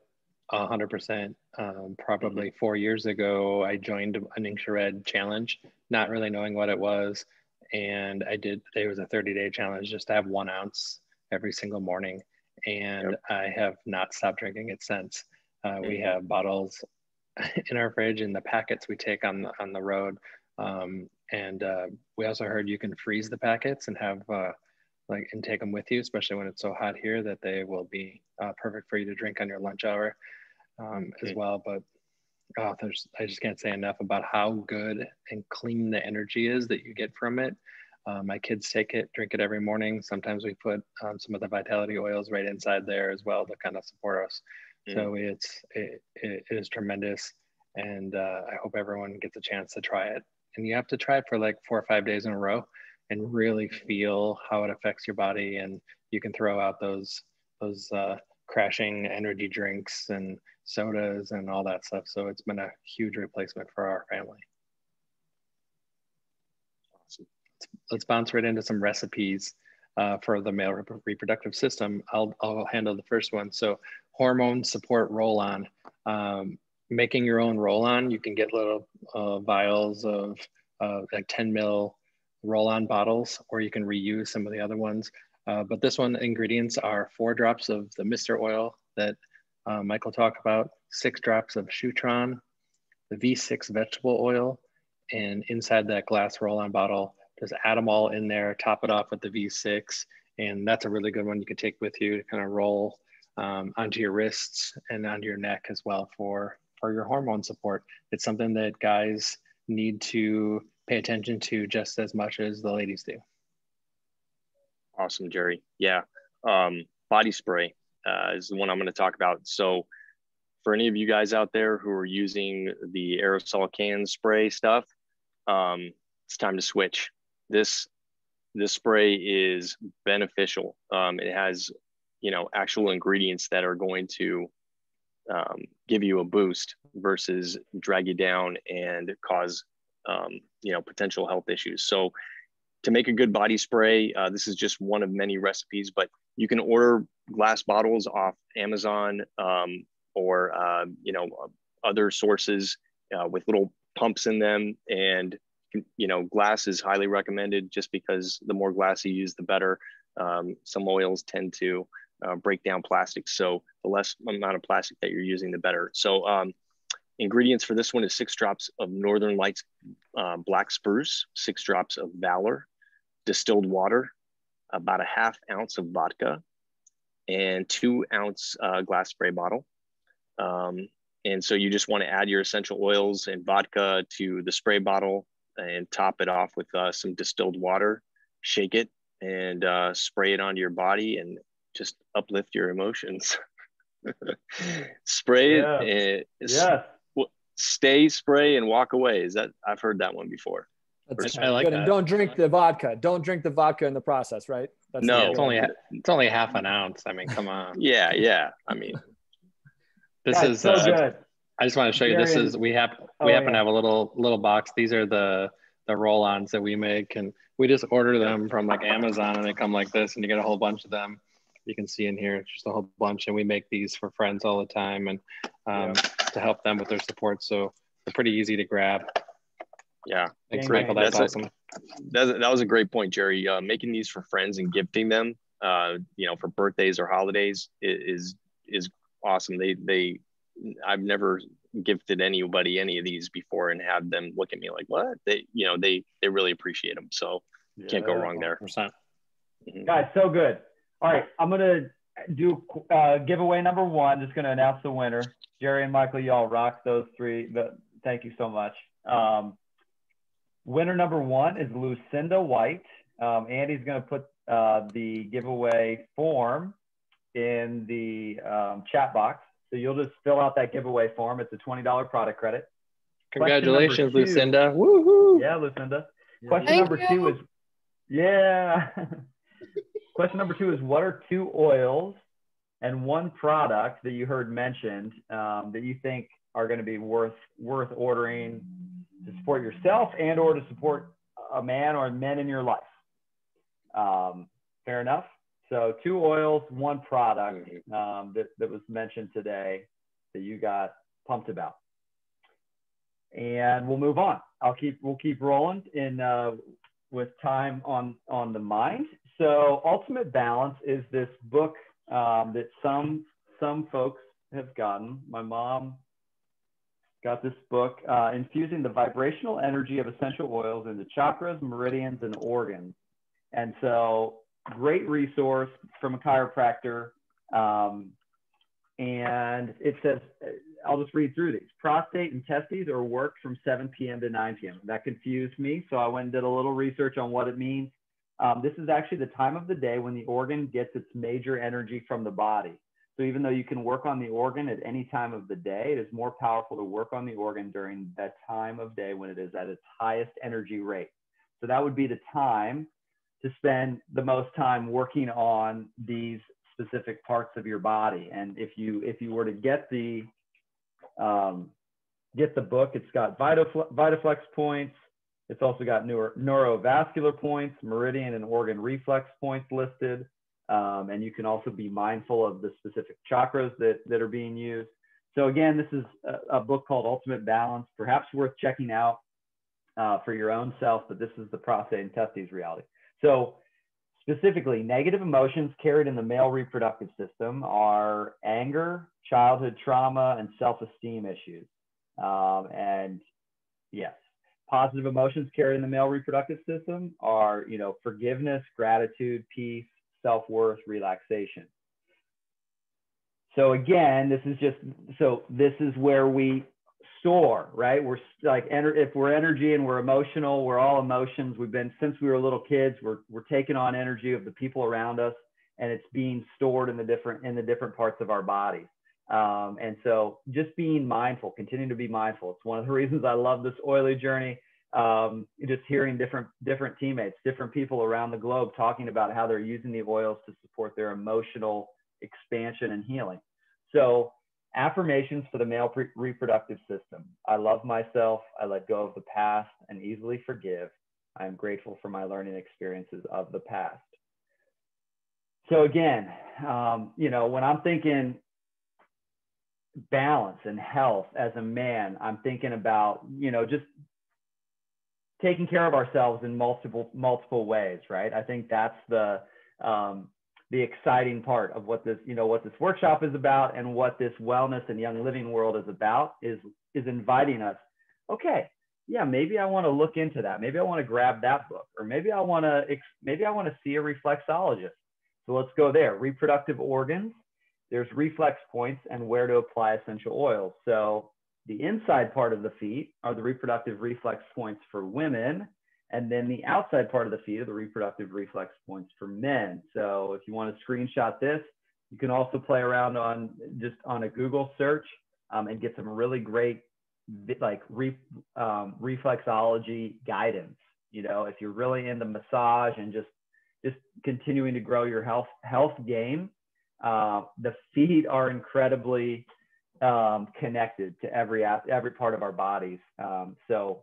a hundred percent. Um, probably four years ago, I joined an Ningxia Red challenge, not really knowing what it was, and I did. It was a 30 day challenge, just to have one ounce every single morning, and yep. I have not stopped drinking it since. Uh, we mm-hmm. have bottles <laughs> in our fridge and the packets we take on the, on the road, um, and uh, we also heard you can freeze the packets and have. Uh, like and take them with you, especially when it's so hot here that they will be uh, perfect for you to drink on your lunch hour um, as well. But oh, there's I just can't say enough about how good and clean the energy is that you get from it. Uh, my kids take it, drink it every morning. Sometimes we put um, some of the vitality oils right inside there as well to kind of support us. Mm. So it's it, it is tremendous, and uh, I hope everyone gets a chance to try it. And you have to try it for like four or five days in a row and really feel how it affects your body and you can throw out those those uh, crashing energy drinks and sodas and all that stuff so it's been a huge replacement for our family awesome. let's bounce right into some recipes uh, for the male rep reproductive system I'll, I'll handle the first one so hormone support roll-on um, making your own roll-on you can get little uh, vials of uh, like 10 mil roll-on bottles, or you can reuse some of the other ones. Uh, but this one, ingredients are four drops of the Mister oil that uh, Michael talked about, six drops of Shutran, the V6 vegetable oil, and inside that glass roll-on bottle, just add them all in there, top it off with the V6, and that's a really good one you can take with you to kind of roll um, onto your wrists and onto your neck as well for for your hormone support. It's something that guys need to pay attention to just as much as the ladies do. Awesome, Jerry. Yeah. Um, body spray uh, is the one I'm going to talk about. So, for any of you guys out there who are using the aerosol can spray stuff, um, it's time to switch. This this spray is beneficial. Um, it has, you know, actual ingredients that are going to um, give you a boost versus drag you down and cause um, you know potential health issues. So to make a good body spray, uh, this is just one of many recipes, but you can order glass bottles off Amazon um, or uh, you know other sources uh, with little pumps in them, and you know, glass is highly recommended just because the more glass you use, the better. Um, some oils tend to uh, break down plastic. So the less amount of plastic that you're using, the better. So um, ingredients for this one is six drops of Northern Lights uh, black spruce, six drops of Valor, distilled water, about a half ounce of vodka, and two ounce uh, glass spray bottle. Um, and so you just want to add your essential oils and vodka to the spray bottle and top it off with uh, some distilled water, shake it and uh, spray it onto your body and just uplift your emotions. <laughs> spray yeah. it. And yeah. Stay, spray, and walk away. Is that I've heard that one before. That's I like good. that. And don't drink the vodka. Don't drink the vodka in the process, right? That's no, it's only it's only half an ounce. I mean, come on. yeah, yeah. I mean, this is so uh, good. I just want to show you. This is we have we oh, happen yeah. to have a little little box. These are the the roll-ons that we make, and we just order them from like Amazon, and they come like this, and you get a whole bunch of them. You can see in here, it's just a whole bunch, and we make these for friends all the time, and um, yeah. to help them with their support. So they're pretty easy to grab. Yeah, thanks, Michael. That's, that's awesome. that, that was a great point, Jerry. Uh, making these for friends and gifting them, uh, you know, for birthdays or holidays is is awesome. They they I've never gifted anybody any of these before and had them look at me like, what? They, you know, they, they really appreciate them. So yeah, can't go wrong there. percent mm-hmm. Guys, so good. All right. I'm going to do uh, giveaway number one. Just going to announce the winner. Jerry and Michael, y'all rock those three. But thank you so much. Um, winner number one is Lucinda White. Um, Andy's going to put uh, the giveaway form in the um, chat box. So you'll just fill out that giveaway form. It's a $20 product credit. Congratulations, two, Lucinda. Woohoo. Yeah, Lucinda. Question Thank number you. two is, yeah. <laughs> Question number two is what are two oils and one product that you heard mentioned um, that you think are going to be worth worth ordering to support yourself and or to support a man or men in your life? Um, fair enough. So two oils, one product mm-hmm. um, that, that was mentioned today that you got pumped about. And we'll move on. I'll keep we'll keep rolling in uh, with time on on the mind. So Ultimate Balance is this book um, that some some folks have gotten. My mom got this book, uh, infusing the vibrational energy of essential oils into chakras, meridians, and organs. And so great resource from a chiropractor. Um, and it says, I'll just read through these. Prostate and testes are worked from 7 p.m. to 9 p.m. That confused me, so I went and did a little research on what it means. Um, this is actually the time of the day when the organ gets its major energy from the body. So even though you can work on the organ at any time of the day, it is more powerful to work on the organ during that time of day when it is at its highest energy rate. So that would be the time to spend the most time working on these specific parts of your body. And if you if you were to get the um, get the book, it's got Vitaflex points. It's also got neuro, neurovascular points, meridian and organ reflex points listed. Um, and you can also be mindful of the specific chakras that, that are being used. So again, this is a, a book called Ultimate Balance, perhaps worth checking out uh, for your own self, but this is the prostate and testes reality. So specifically, negative emotions carried in the male reproductive system are anger, childhood trauma, and self-esteem issues. Um, and yes, positive emotions carried in the male reproductive system are, you know, forgiveness, gratitude, peace, self-worth, relaxation. So again, this is just so this is where we store, right? We're like, if we're energy and we're emotional, we're all emotions. We've been since we were little kids. We're we're taking on energy of the people around us, and it's being stored in the different in the different parts of our bodies. Um, and so, just being mindful, continuing to be mindful. It's one of the <laughs> reasons I love this oily journey. Um, just hearing different different teammates, different people around the globe talking about how they're using the oils to support their emotional expansion and healing. So Affirmations for the male pre- reproductive system. I love myself. I let go of the past and easily forgive. I am grateful for my learning experiences of the past. So, again, um, you know, when I'm thinking balance and health as a man, I'm thinking about, you know, just taking care of ourselves in multiple multiple ways, right? I think that's the um, the exciting part of what this you know what this workshop is about and what this wellness and young living world is about is is inviting us. Okay, yeah, maybe I want to look into that. Maybe I want to grab that book, or maybe I want to maybe I want to see a reflexologist. So let's go there. Reproductive organs. There's reflex points and where to apply essential oils. So the inside part of the feet are the reproductive reflex points for women. And then the outside part of the feet are the reproductive reflex points for men. So if you want to screenshot this, you can also play around on just on a Google search um, and get some really great like re, um, reflexology guidance. You know, if you're really into massage and just just continuing to grow your health health game, uh, the feet are incredibly um, connected to every every part of our bodies. Um, so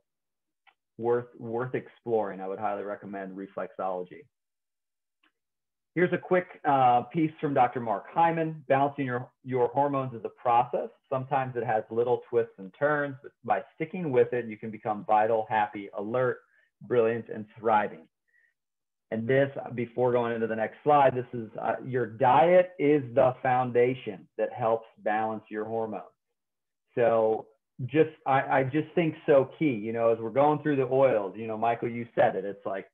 worth worth exploring. I would highly recommend reflexology. Here's a quick uh, piece from Dr. Mark Hyman. Balancing your, your hormones is a process. Sometimes it has little twists and turns, but by sticking with it, you can become vital, happy, alert, brilliant, and thriving. And this, before going into the next slide, this is uh, your diet is the foundation that helps balance your hormones. So just, I, I just think so key, you know, as we're going through the oils, you know, Michael, you said it, it's like,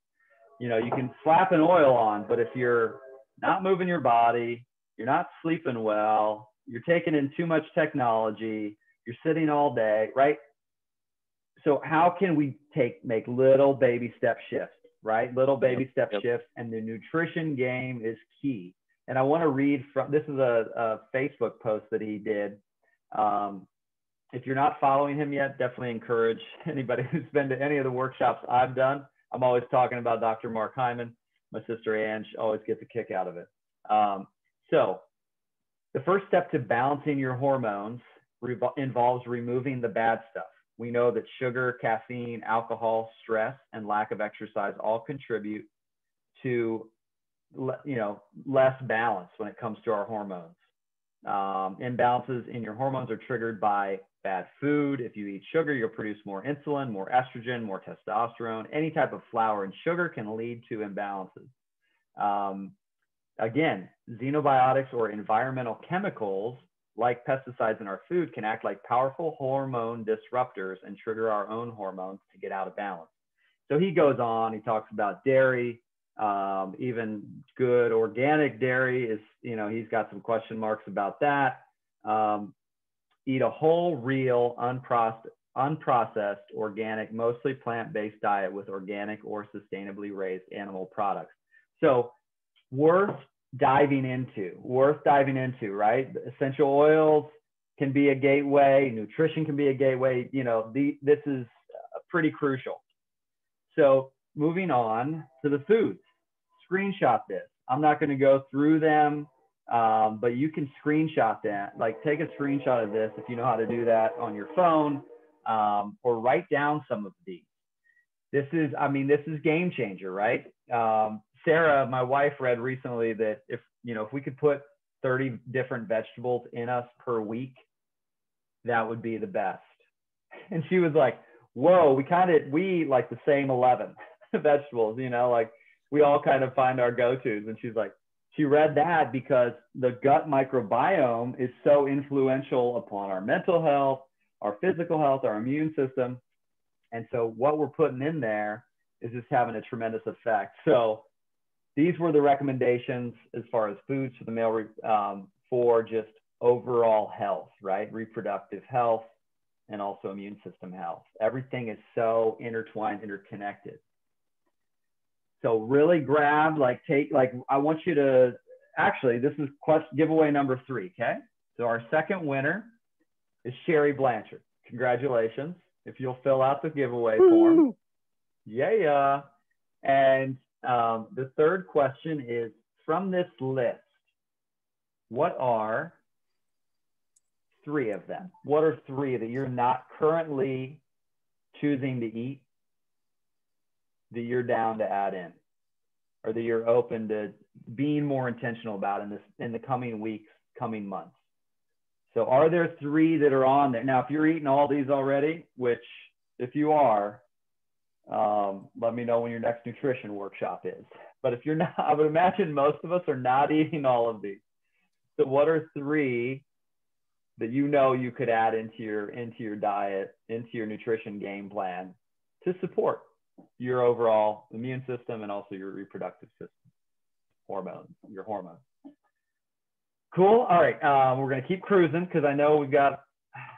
you know, you can slap an oil on, but if you're not moving your body, you're not sleeping well, you're taking in too much technology, you're sitting all day, right? So how can we take, make little baby step shifts? right? Little baby step yep. shifts, and the nutrition game is key. And I want to read from this is a, a Facebook post that he did. Um, if you're not following him yet, definitely encourage <laughs> anybody who's been to any of the workshops I've done. I'm always talking about Dr. Mark Hyman. My sister Ange always gets a kick out of it. Um, so, the first step to balancing your hormones involves removing the bad stuff. We know that sugar, caffeine, alcohol, stress, and lack of exercise all contribute to you know less balance when it comes to our hormones. Um, imbalances in your hormones are triggered by bad food. If you eat sugar, you'll produce more insulin, more estrogen, more testosterone. Any type of flour and sugar can lead to imbalances. Um, again, xenobiotics or environmental chemicals like pesticides in our food, can act like powerful hormone disruptors and trigger our own hormones to get out of balance. So he goes on, he talks about dairy, um, even good organic dairy is, you know, he's got some question marks about that. Um, eat a whole, real, unprocessed, unprocessed, organic, mostly plant-based diet with organic or sustainably raised animal products. So worth diving into, worth diving into, right? Essential oils can be a gateway, nutrition can be a gateway. You know, the, this is pretty crucial. So moving on to the foods, screenshot this. I'm not going to go through them, um, but you can screenshot that. Like take a screenshot of this if you know how to do that on your phone, um, or write down some of these. This is, I mean, this is game changer, right? Um, Sarah, my wife, read recently that if you know if we could put 30 different vegetables in us per week, that would be the best. And she was like, "Whoa, we kind of we eat like the same 11 <laughs> vegetables, you know, like we all kind of find our go-tos." And she's like, she read that because the gut microbiome is so influential upon our mental health, our physical health, our immune system. And so what we're putting in there is just having a tremendous effect. So these were the recommendations as far as foods for the male um, for just overall health, right? Reproductive health and also immune system health. Everything is so intertwined, interconnected. So really grab, like take, like I want you to, actually this is question, giveaway number three, okay? So our second winner is Sherry Blanchard. Congratulations. If you'll fill out the giveaway form. Yeah. And um, the third question is from this list, what are three of them? What are three that you're not currently choosing to eat that you're down to add in or that you're open to being more intentional about in this in the coming weeks, coming months? So are there three that are on there? Now, if you're eating all these already, which if you are, Um, let me know when your next nutrition workshop is. But if you're not, I would imagine most of us are not <laughs> eating all of these. So what are three that you know you could add into your into your diet, into your nutrition game plan to support your overall immune system and also your reproductive system, hormones, your hormones. Cool. All right. Um, we're going to keep cruising because I know we've got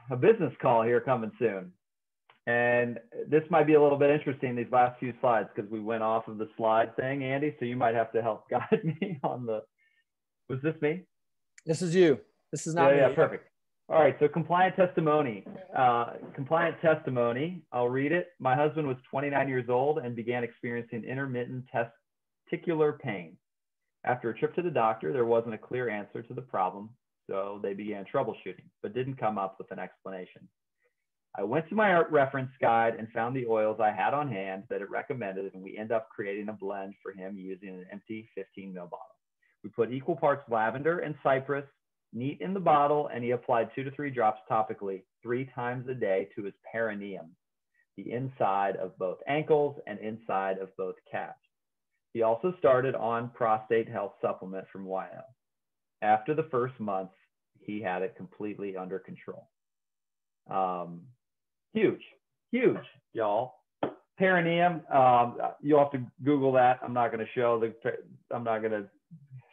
a business call here coming soon. And this might be a little bit interesting, these last few slides, because we went off of the slide thing, Andy. So you might have to help <laughs> guide me on the, was this me? This is you. This is not yeah, me. Yeah, perfect. All right, so compliant testimony. Uh, compliant testimony, I'll read it. My husband was 29 years old and began experiencing intermittent testicular pain. After a trip to the doctor, there wasn't a clear answer to the problem, so they began troubleshooting, but didn't come up with an explanation. I went to my art reference guide and found the oils I had on hand that it recommended, and we end up creating a blend for him using an empty 15 ml bottle. We put equal parts lavender and cypress neat in the bottle, and he applied two to three drops topically three times a day to his perineum, the inside of both ankles and inside of both calves. He also started on prostate health supplement from YO. After the first month, he had it completely under control. Um, huge, huge, y'all. Perineum, um, you'll have to Google that. I'm not going to show the, I'm not going to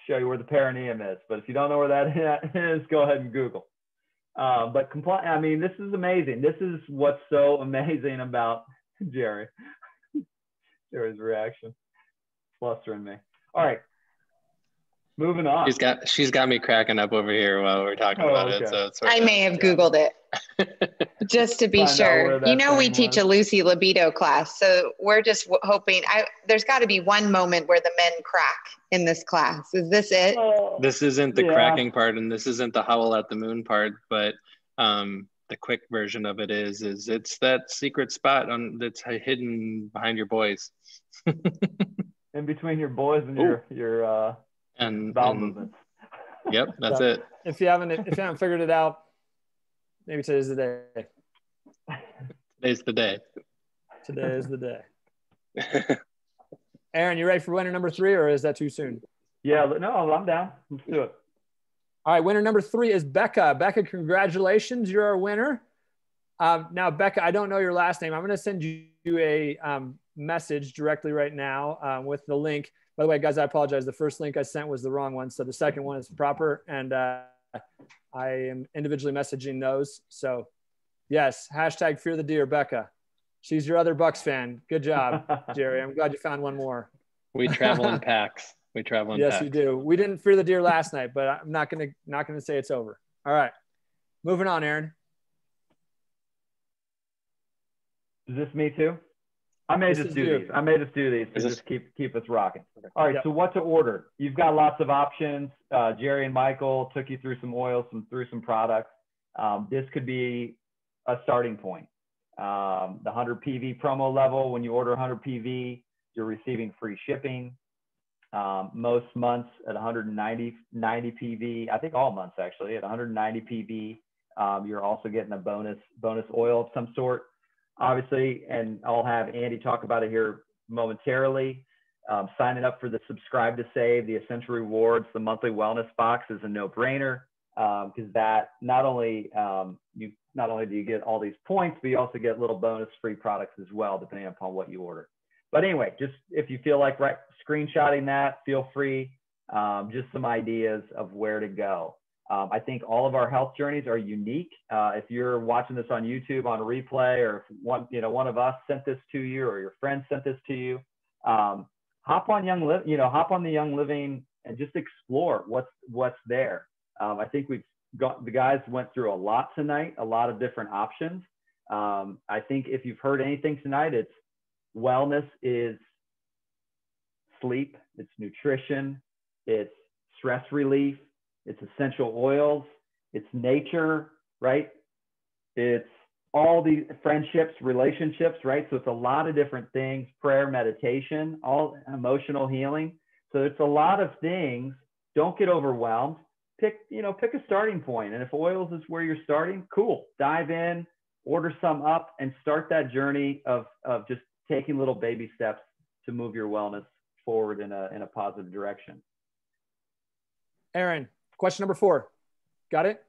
show you where the perineum is. But if you don't know where that <laughs> is, go ahead and Google. Uh, but comply, I mean, this is amazing. This is what's so <laughs> amazing about Jerry. <laughs> Jerry's reaction, flustering me. All right, moving on. She's got she's got me cracking up over here while we're talking oh, about okay. it. So I may have yeah. Googled it <laughs> just to be sure. You know, we teach a Lucy libido class, so we're just hoping. I there's got to be one moment where the men crack in this class. Is this it? Oh, this isn't the yeah. cracking part, and this isn't the howl at the moon part, but um, the quick version of it is is it's that secret spot on that's hidden behind your boys. <laughs> in between your boys and Ooh. your your uh, and, bowel and, movements. Yep, <laughs> that's it. If you haven't if you haven't figured it out, maybe today's the day. Today's the day. Today is the day. <laughs> Aaron, you ready for winner number three, or is that too soon? Yeah, no, I'm down. Let's do it. All right, winner number three is Becca. Becca, congratulations, you're our winner. Um, now, Becca, I don't know your last name. I'm going to send you a um, message directly right now um, with the link. By the way, guys, I apologize. The first link I sent was the wrong one. So the second one is proper. And uh, I am individually messaging those. So, yes, hashtag fear the deer, Becca. She's your other Bucks fan. Good job, <laughs> Jerry. I'm glad you found one more. We travel in <laughs> packs. We travel in yes, packs. Yes, you do. We didn't fear the deer last night, but I'm not gonna not gonna say it's over. All right, moving on, Aaron. Is this me too? I may this just do you. these. I may just do these to just keep keep us rocking. All right. Yep. So what to order? You've got lots of options. Uh, Jerry and Michael took you through some oils, some through some products. Um, this could be a starting point. Um, the 100 PV promo level. When you order 100 PV, you're receiving free shipping. Um, most months at 190 90 PV. I think all months actually at 190 PV. Um, you're also getting a bonus bonus oil of some sort obviously, and I'll have Andy talk about it here momentarily. Um, signing up for the subscribe to save, the essential rewards, the monthly wellness box is a no-brainer because um, that not only um, you not only do you get all these points, but you also get little bonus free products as well, depending upon what you order. But anyway, just if you feel like right, screenshotting that, feel free. Um, just some ideas of where to go. Um, I think all of our health journeys are unique. Uh, if you're watching this on YouTube on replay, or if one, you know, one of us sent this to you, or your friend sent this to you, um, hop on Young Live, you know, hop on the Young Living and just explore what's what's there. Um, I think we've got the guys went through a lot tonight, a lot of different options. Um, I think if you've heard anything tonight, it's wellness is sleep, it's nutrition, it's stress relief, it's essential oils, it's nature, right? It's all these friendships, relationships, right? So it's a lot of different things, prayer, meditation, all emotional healing. So it's a lot of things. Don't get overwhelmed. Pick, you know, pick a starting point. And if oils is where you're starting, cool. Dive in, order some up and start that journey of, of just taking little baby steps to move your wellness forward in a in a positive direction. Aaron, question number four. Got it?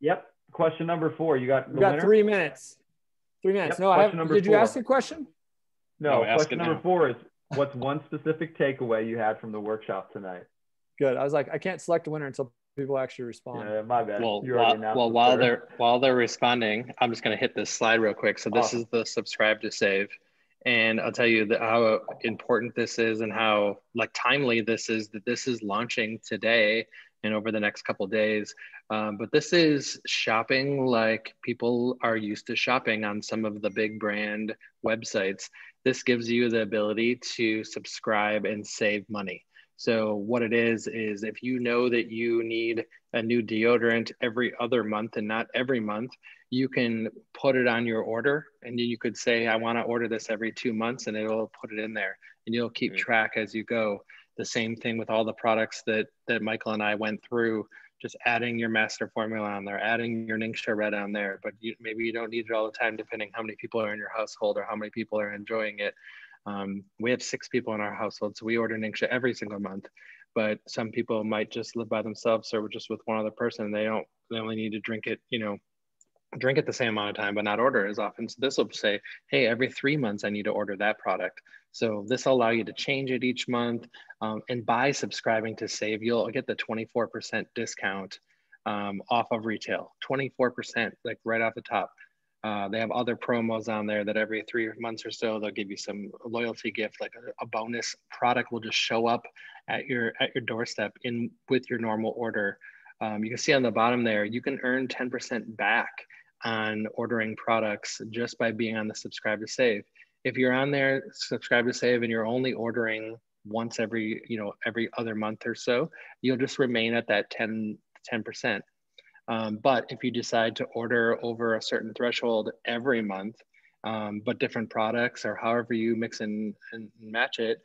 Yep. Question number four. You got. We got winner? three minutes. Three minutes. Yep. No, question I have. Did four. you ask a question? No. no question number now. four is <laughs> what's one specific takeaway you had from the workshop tonight? Good. I was like, I can't select a winner until people actually respond. Yeah, my bad. Well, while, well while they're while they're responding, I'm just going to hit this slide real quick. So this awesome. is the subscribe to save, and I'll tell you that how important this is and how like timely this is. That this is launching today and over the next couple days. Um, but this is shopping like people are used to shopping on some of the big brand websites. This gives you the ability to subscribe and save money. So what it is is if you know that you need a new deodorant every other month and not every month, you can put it on your order and then you could say I want to order this every 2 months and it'll put it in there and you'll keep mm-hmm. track as you go. The same thing with all the products that that Michael and I went through just adding your master formula on there, adding your Ningxia Red on there, but you, maybe you don't need it all the time depending how many people are in your household or how many people are enjoying it. Um, we have six people in our household, so we order Ningxia every single month. But some people might just live by themselves or just with one other person. They don't. They only need to drink it, you know, drink it the same amount of time, but not order as often. So this will say, hey, every three months I need to order that product. So this will allow you to change it each month. Um, and by subscribing to Save, you'll get the 24% discount um, off of retail. 24%, like right off the top. Uh, they have other promos on there that every three months or so they'll give you some loyalty gift, like a, a, bonus product will just show up at your at your doorstep in with your normal order. Um, you can see on the bottom there, you can earn 10% back on ordering products just by being on the subscribe to save. If you're on there, subscribe to save, and you're only ordering once every you know every other month or so, you'll just remain at that 10 10%. Um, but if you decide to order over a certain threshold every month, um, but different products or however you mix and, and match it,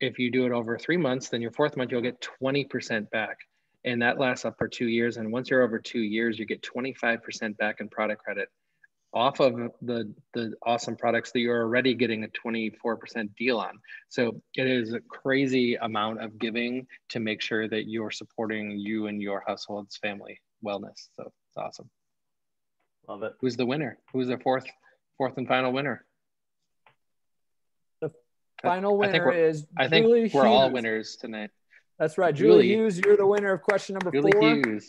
if you do it over three months, then your fourth month, you'll get 20% back. And that lasts up for two years. And once you're over two years, you get 25% back in product credit off of the, the awesome products that you're already getting a 24% deal on. So it is a crazy amount of giving to make sure that you're supporting you and your household's family wellness. So it's awesome. Love it. Who's the winner? Who's the fourth, fourth and final winner? The final winner I is. I think Julie we're Hughes. all winners tonight. That's right, Julie, Julie, Hughes. You're the winner of question number Julie four. Hughes.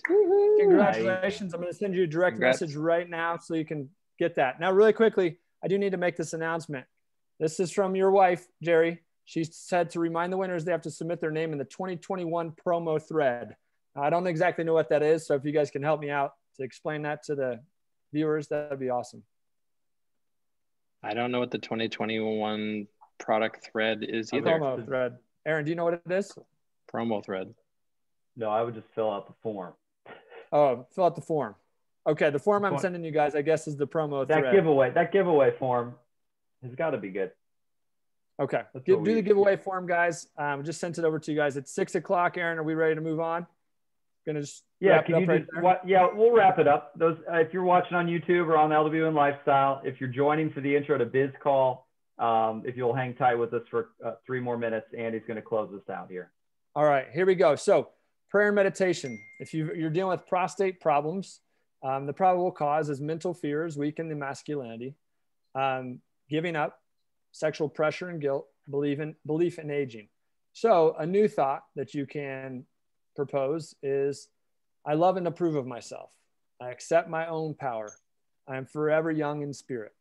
Congratulations! I'm going to send you a direct Congrats. message right now so you can get that. Now, really quickly, I do need to make this announcement. This is from your wife, Jerry. She said to remind the winners they have to submit their name in the 2021 promo thread. I don't exactly know what that is. So if you guys can help me out to explain that to the viewers, that would be awesome. I don't know what the 2021 product thread is either. Promo thread. Aaron, do you know what it is? Promo thread. No, I would just fill out the form. Oh, fill out the form. Okay, the form I'm sending you guys, I guess, is the promo that thread. giveaway. That giveaway form has got to be good. Okay, do the giveaway form, guys. Um, just sent it over to you guys. It's six o'clock. Aaron, are we ready to move on? Gonna just yeah. Can you right just what, yeah? We'll wrap it up. Those uh, if you're watching on YouTube or on LWN Lifestyle, if you're joining for the intro to Biz Call, um, if you'll hang tight with us for uh, three more minutes, Andy's going to close us out here. All right, here we go. So prayer and meditation. If you, you're dealing with prostate problems, um, the probable cause is mental fears, weaken the masculinity, um, giving up, sexual pressure and guilt, belief in, belief in aging. So, a new thought that you can propose is I love and approve of myself. I accept my own power. I am forever young in spirit.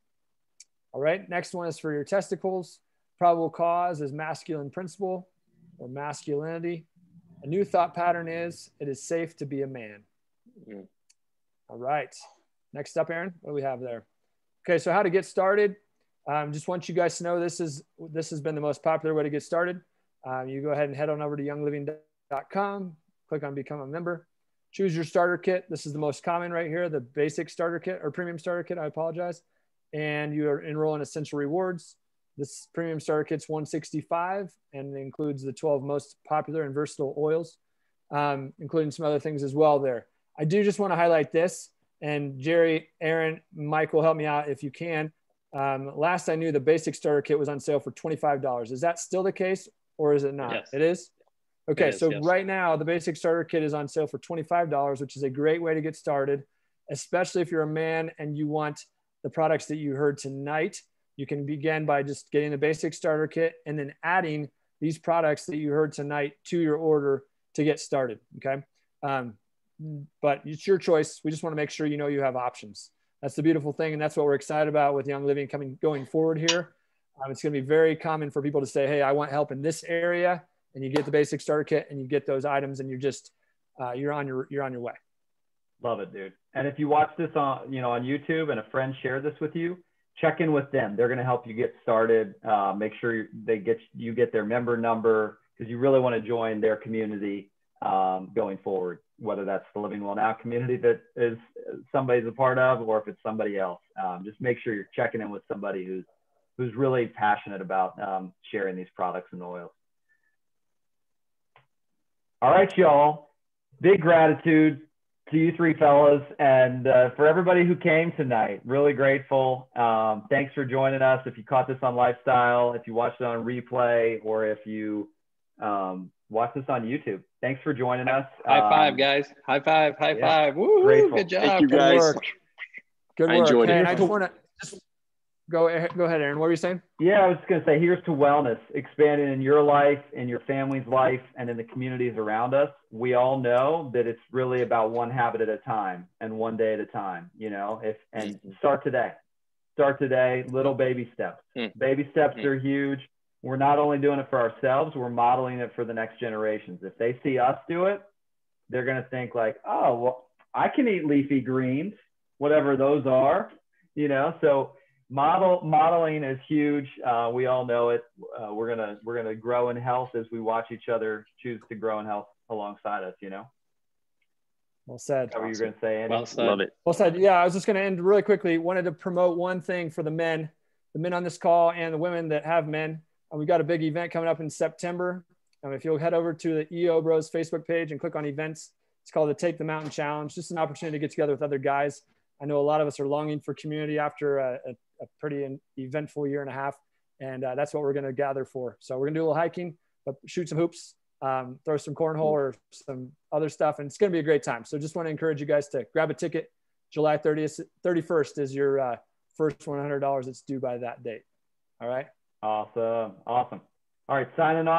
All right, next one is for your testicles. Probable cause is masculine principle or masculinity. A new thought pattern is it is safe to be a man. Mm. All right. Next up, Aaron, what do we have there? Okay, so how to get started. Um, just want you guys to know this is this has been the most popular way to get started. Um, you go ahead and head on over to youngliving.com, click on become a member, choose your starter kit. This is the most common right here, the basic starter kit or premium starter kit. I apologize. And you are enrolling essential rewards. This premium starter kit's 165 and includes the 12 most popular and versatile oils, um, including some other things as well there. I do just want to highlight this, and Jerry, Aaron, Mike will help me out if you can. Um, last I knew, the basic starter kit was on sale for $25. Is that still the case or is it not? Yes. It is? Okay, it is, so yes. right now the basic starter kit is on sale for $25, which is a great way to get started, especially if you're a man and you want the products that you heard tonight. You can begin by just getting the basic starter kit and then adding these products that you heard tonight to your order to get started. Okay. Um, but it's your choice. We just want to make sure you know you have options. That's the beautiful thing. And that's what we're excited about with Young Living coming going forward here. Um, it's going to be very common for people to say, Hey, I want help in this area. And you get the basic starter kit and you get those items and you're just, uh, you're on your, you're on your way. Love it, dude. And if you watch this on, you know, on YouTube and a friend shared this with you, check in with them. They're going to help you get started. Uh, make sure they get you get their member number because you really want to join their community um, going forward. Whether that's the Living Well Now community that is somebody's a part of, or if it's somebody else, um, just make sure you're checking in with somebody who's who's really passionate about um, sharing these products and oils. All right, y'all. Big gratitude to you three fellas and uh, for everybody who came tonight really grateful um, thanks for joining us if you caught this on lifestyle if you watched it on replay or if you um, watched this on youtube thanks for joining us high um, five guys high five high yeah, five Woo, grateful. good job Thank you guys. good work good work I enjoyed it. i just want to Go, go ahead, Aaron. What were you saying? Yeah, I was just going to say here's to wellness, expanding in your life, in your family's life, and in the communities around us. We all know that it's really about one habit at a time and one day at a time, you know, if and mm-hmm. start today. Start today, little baby steps. Mm-hmm. Baby steps mm-hmm. are huge. We're not only doing it for ourselves, we're modeling it for the next generations. If they see us do it, they're going to think like, oh, well, I can eat leafy greens, whatever those are, you know. So model modeling is huge. Uh, we all know it. Uh, we're gonna we're gonna grow in health as we watch each other choose to grow in health alongside us. You know. Well said. What were you gonna say? Andy? Well said. Love it. Well said. Yeah, I was just gonna end really quickly. Wanted to promote one thing for the men, the men on this call, and the women that have men. Uh, we've got a big event coming up in September. Um, if you'll head over to the EO Bros Facebook page and click on events, it's called the Take the Mountain Challenge. Just an opportunity to get together with other guys. I know a lot of us are longing for community after a, a a pretty eventful year and a half. And uh, that's what we're going to gather for. So we're going to do a little hiking, but shoot some hoops, um, throw some cornhole or some other stuff. And it's going to be a great time. So just want to encourage you guys to grab a ticket. July 30th, 31st is your uh, first $100 that's due by that date. All right. Awesome. Awesome. All right. Signing off.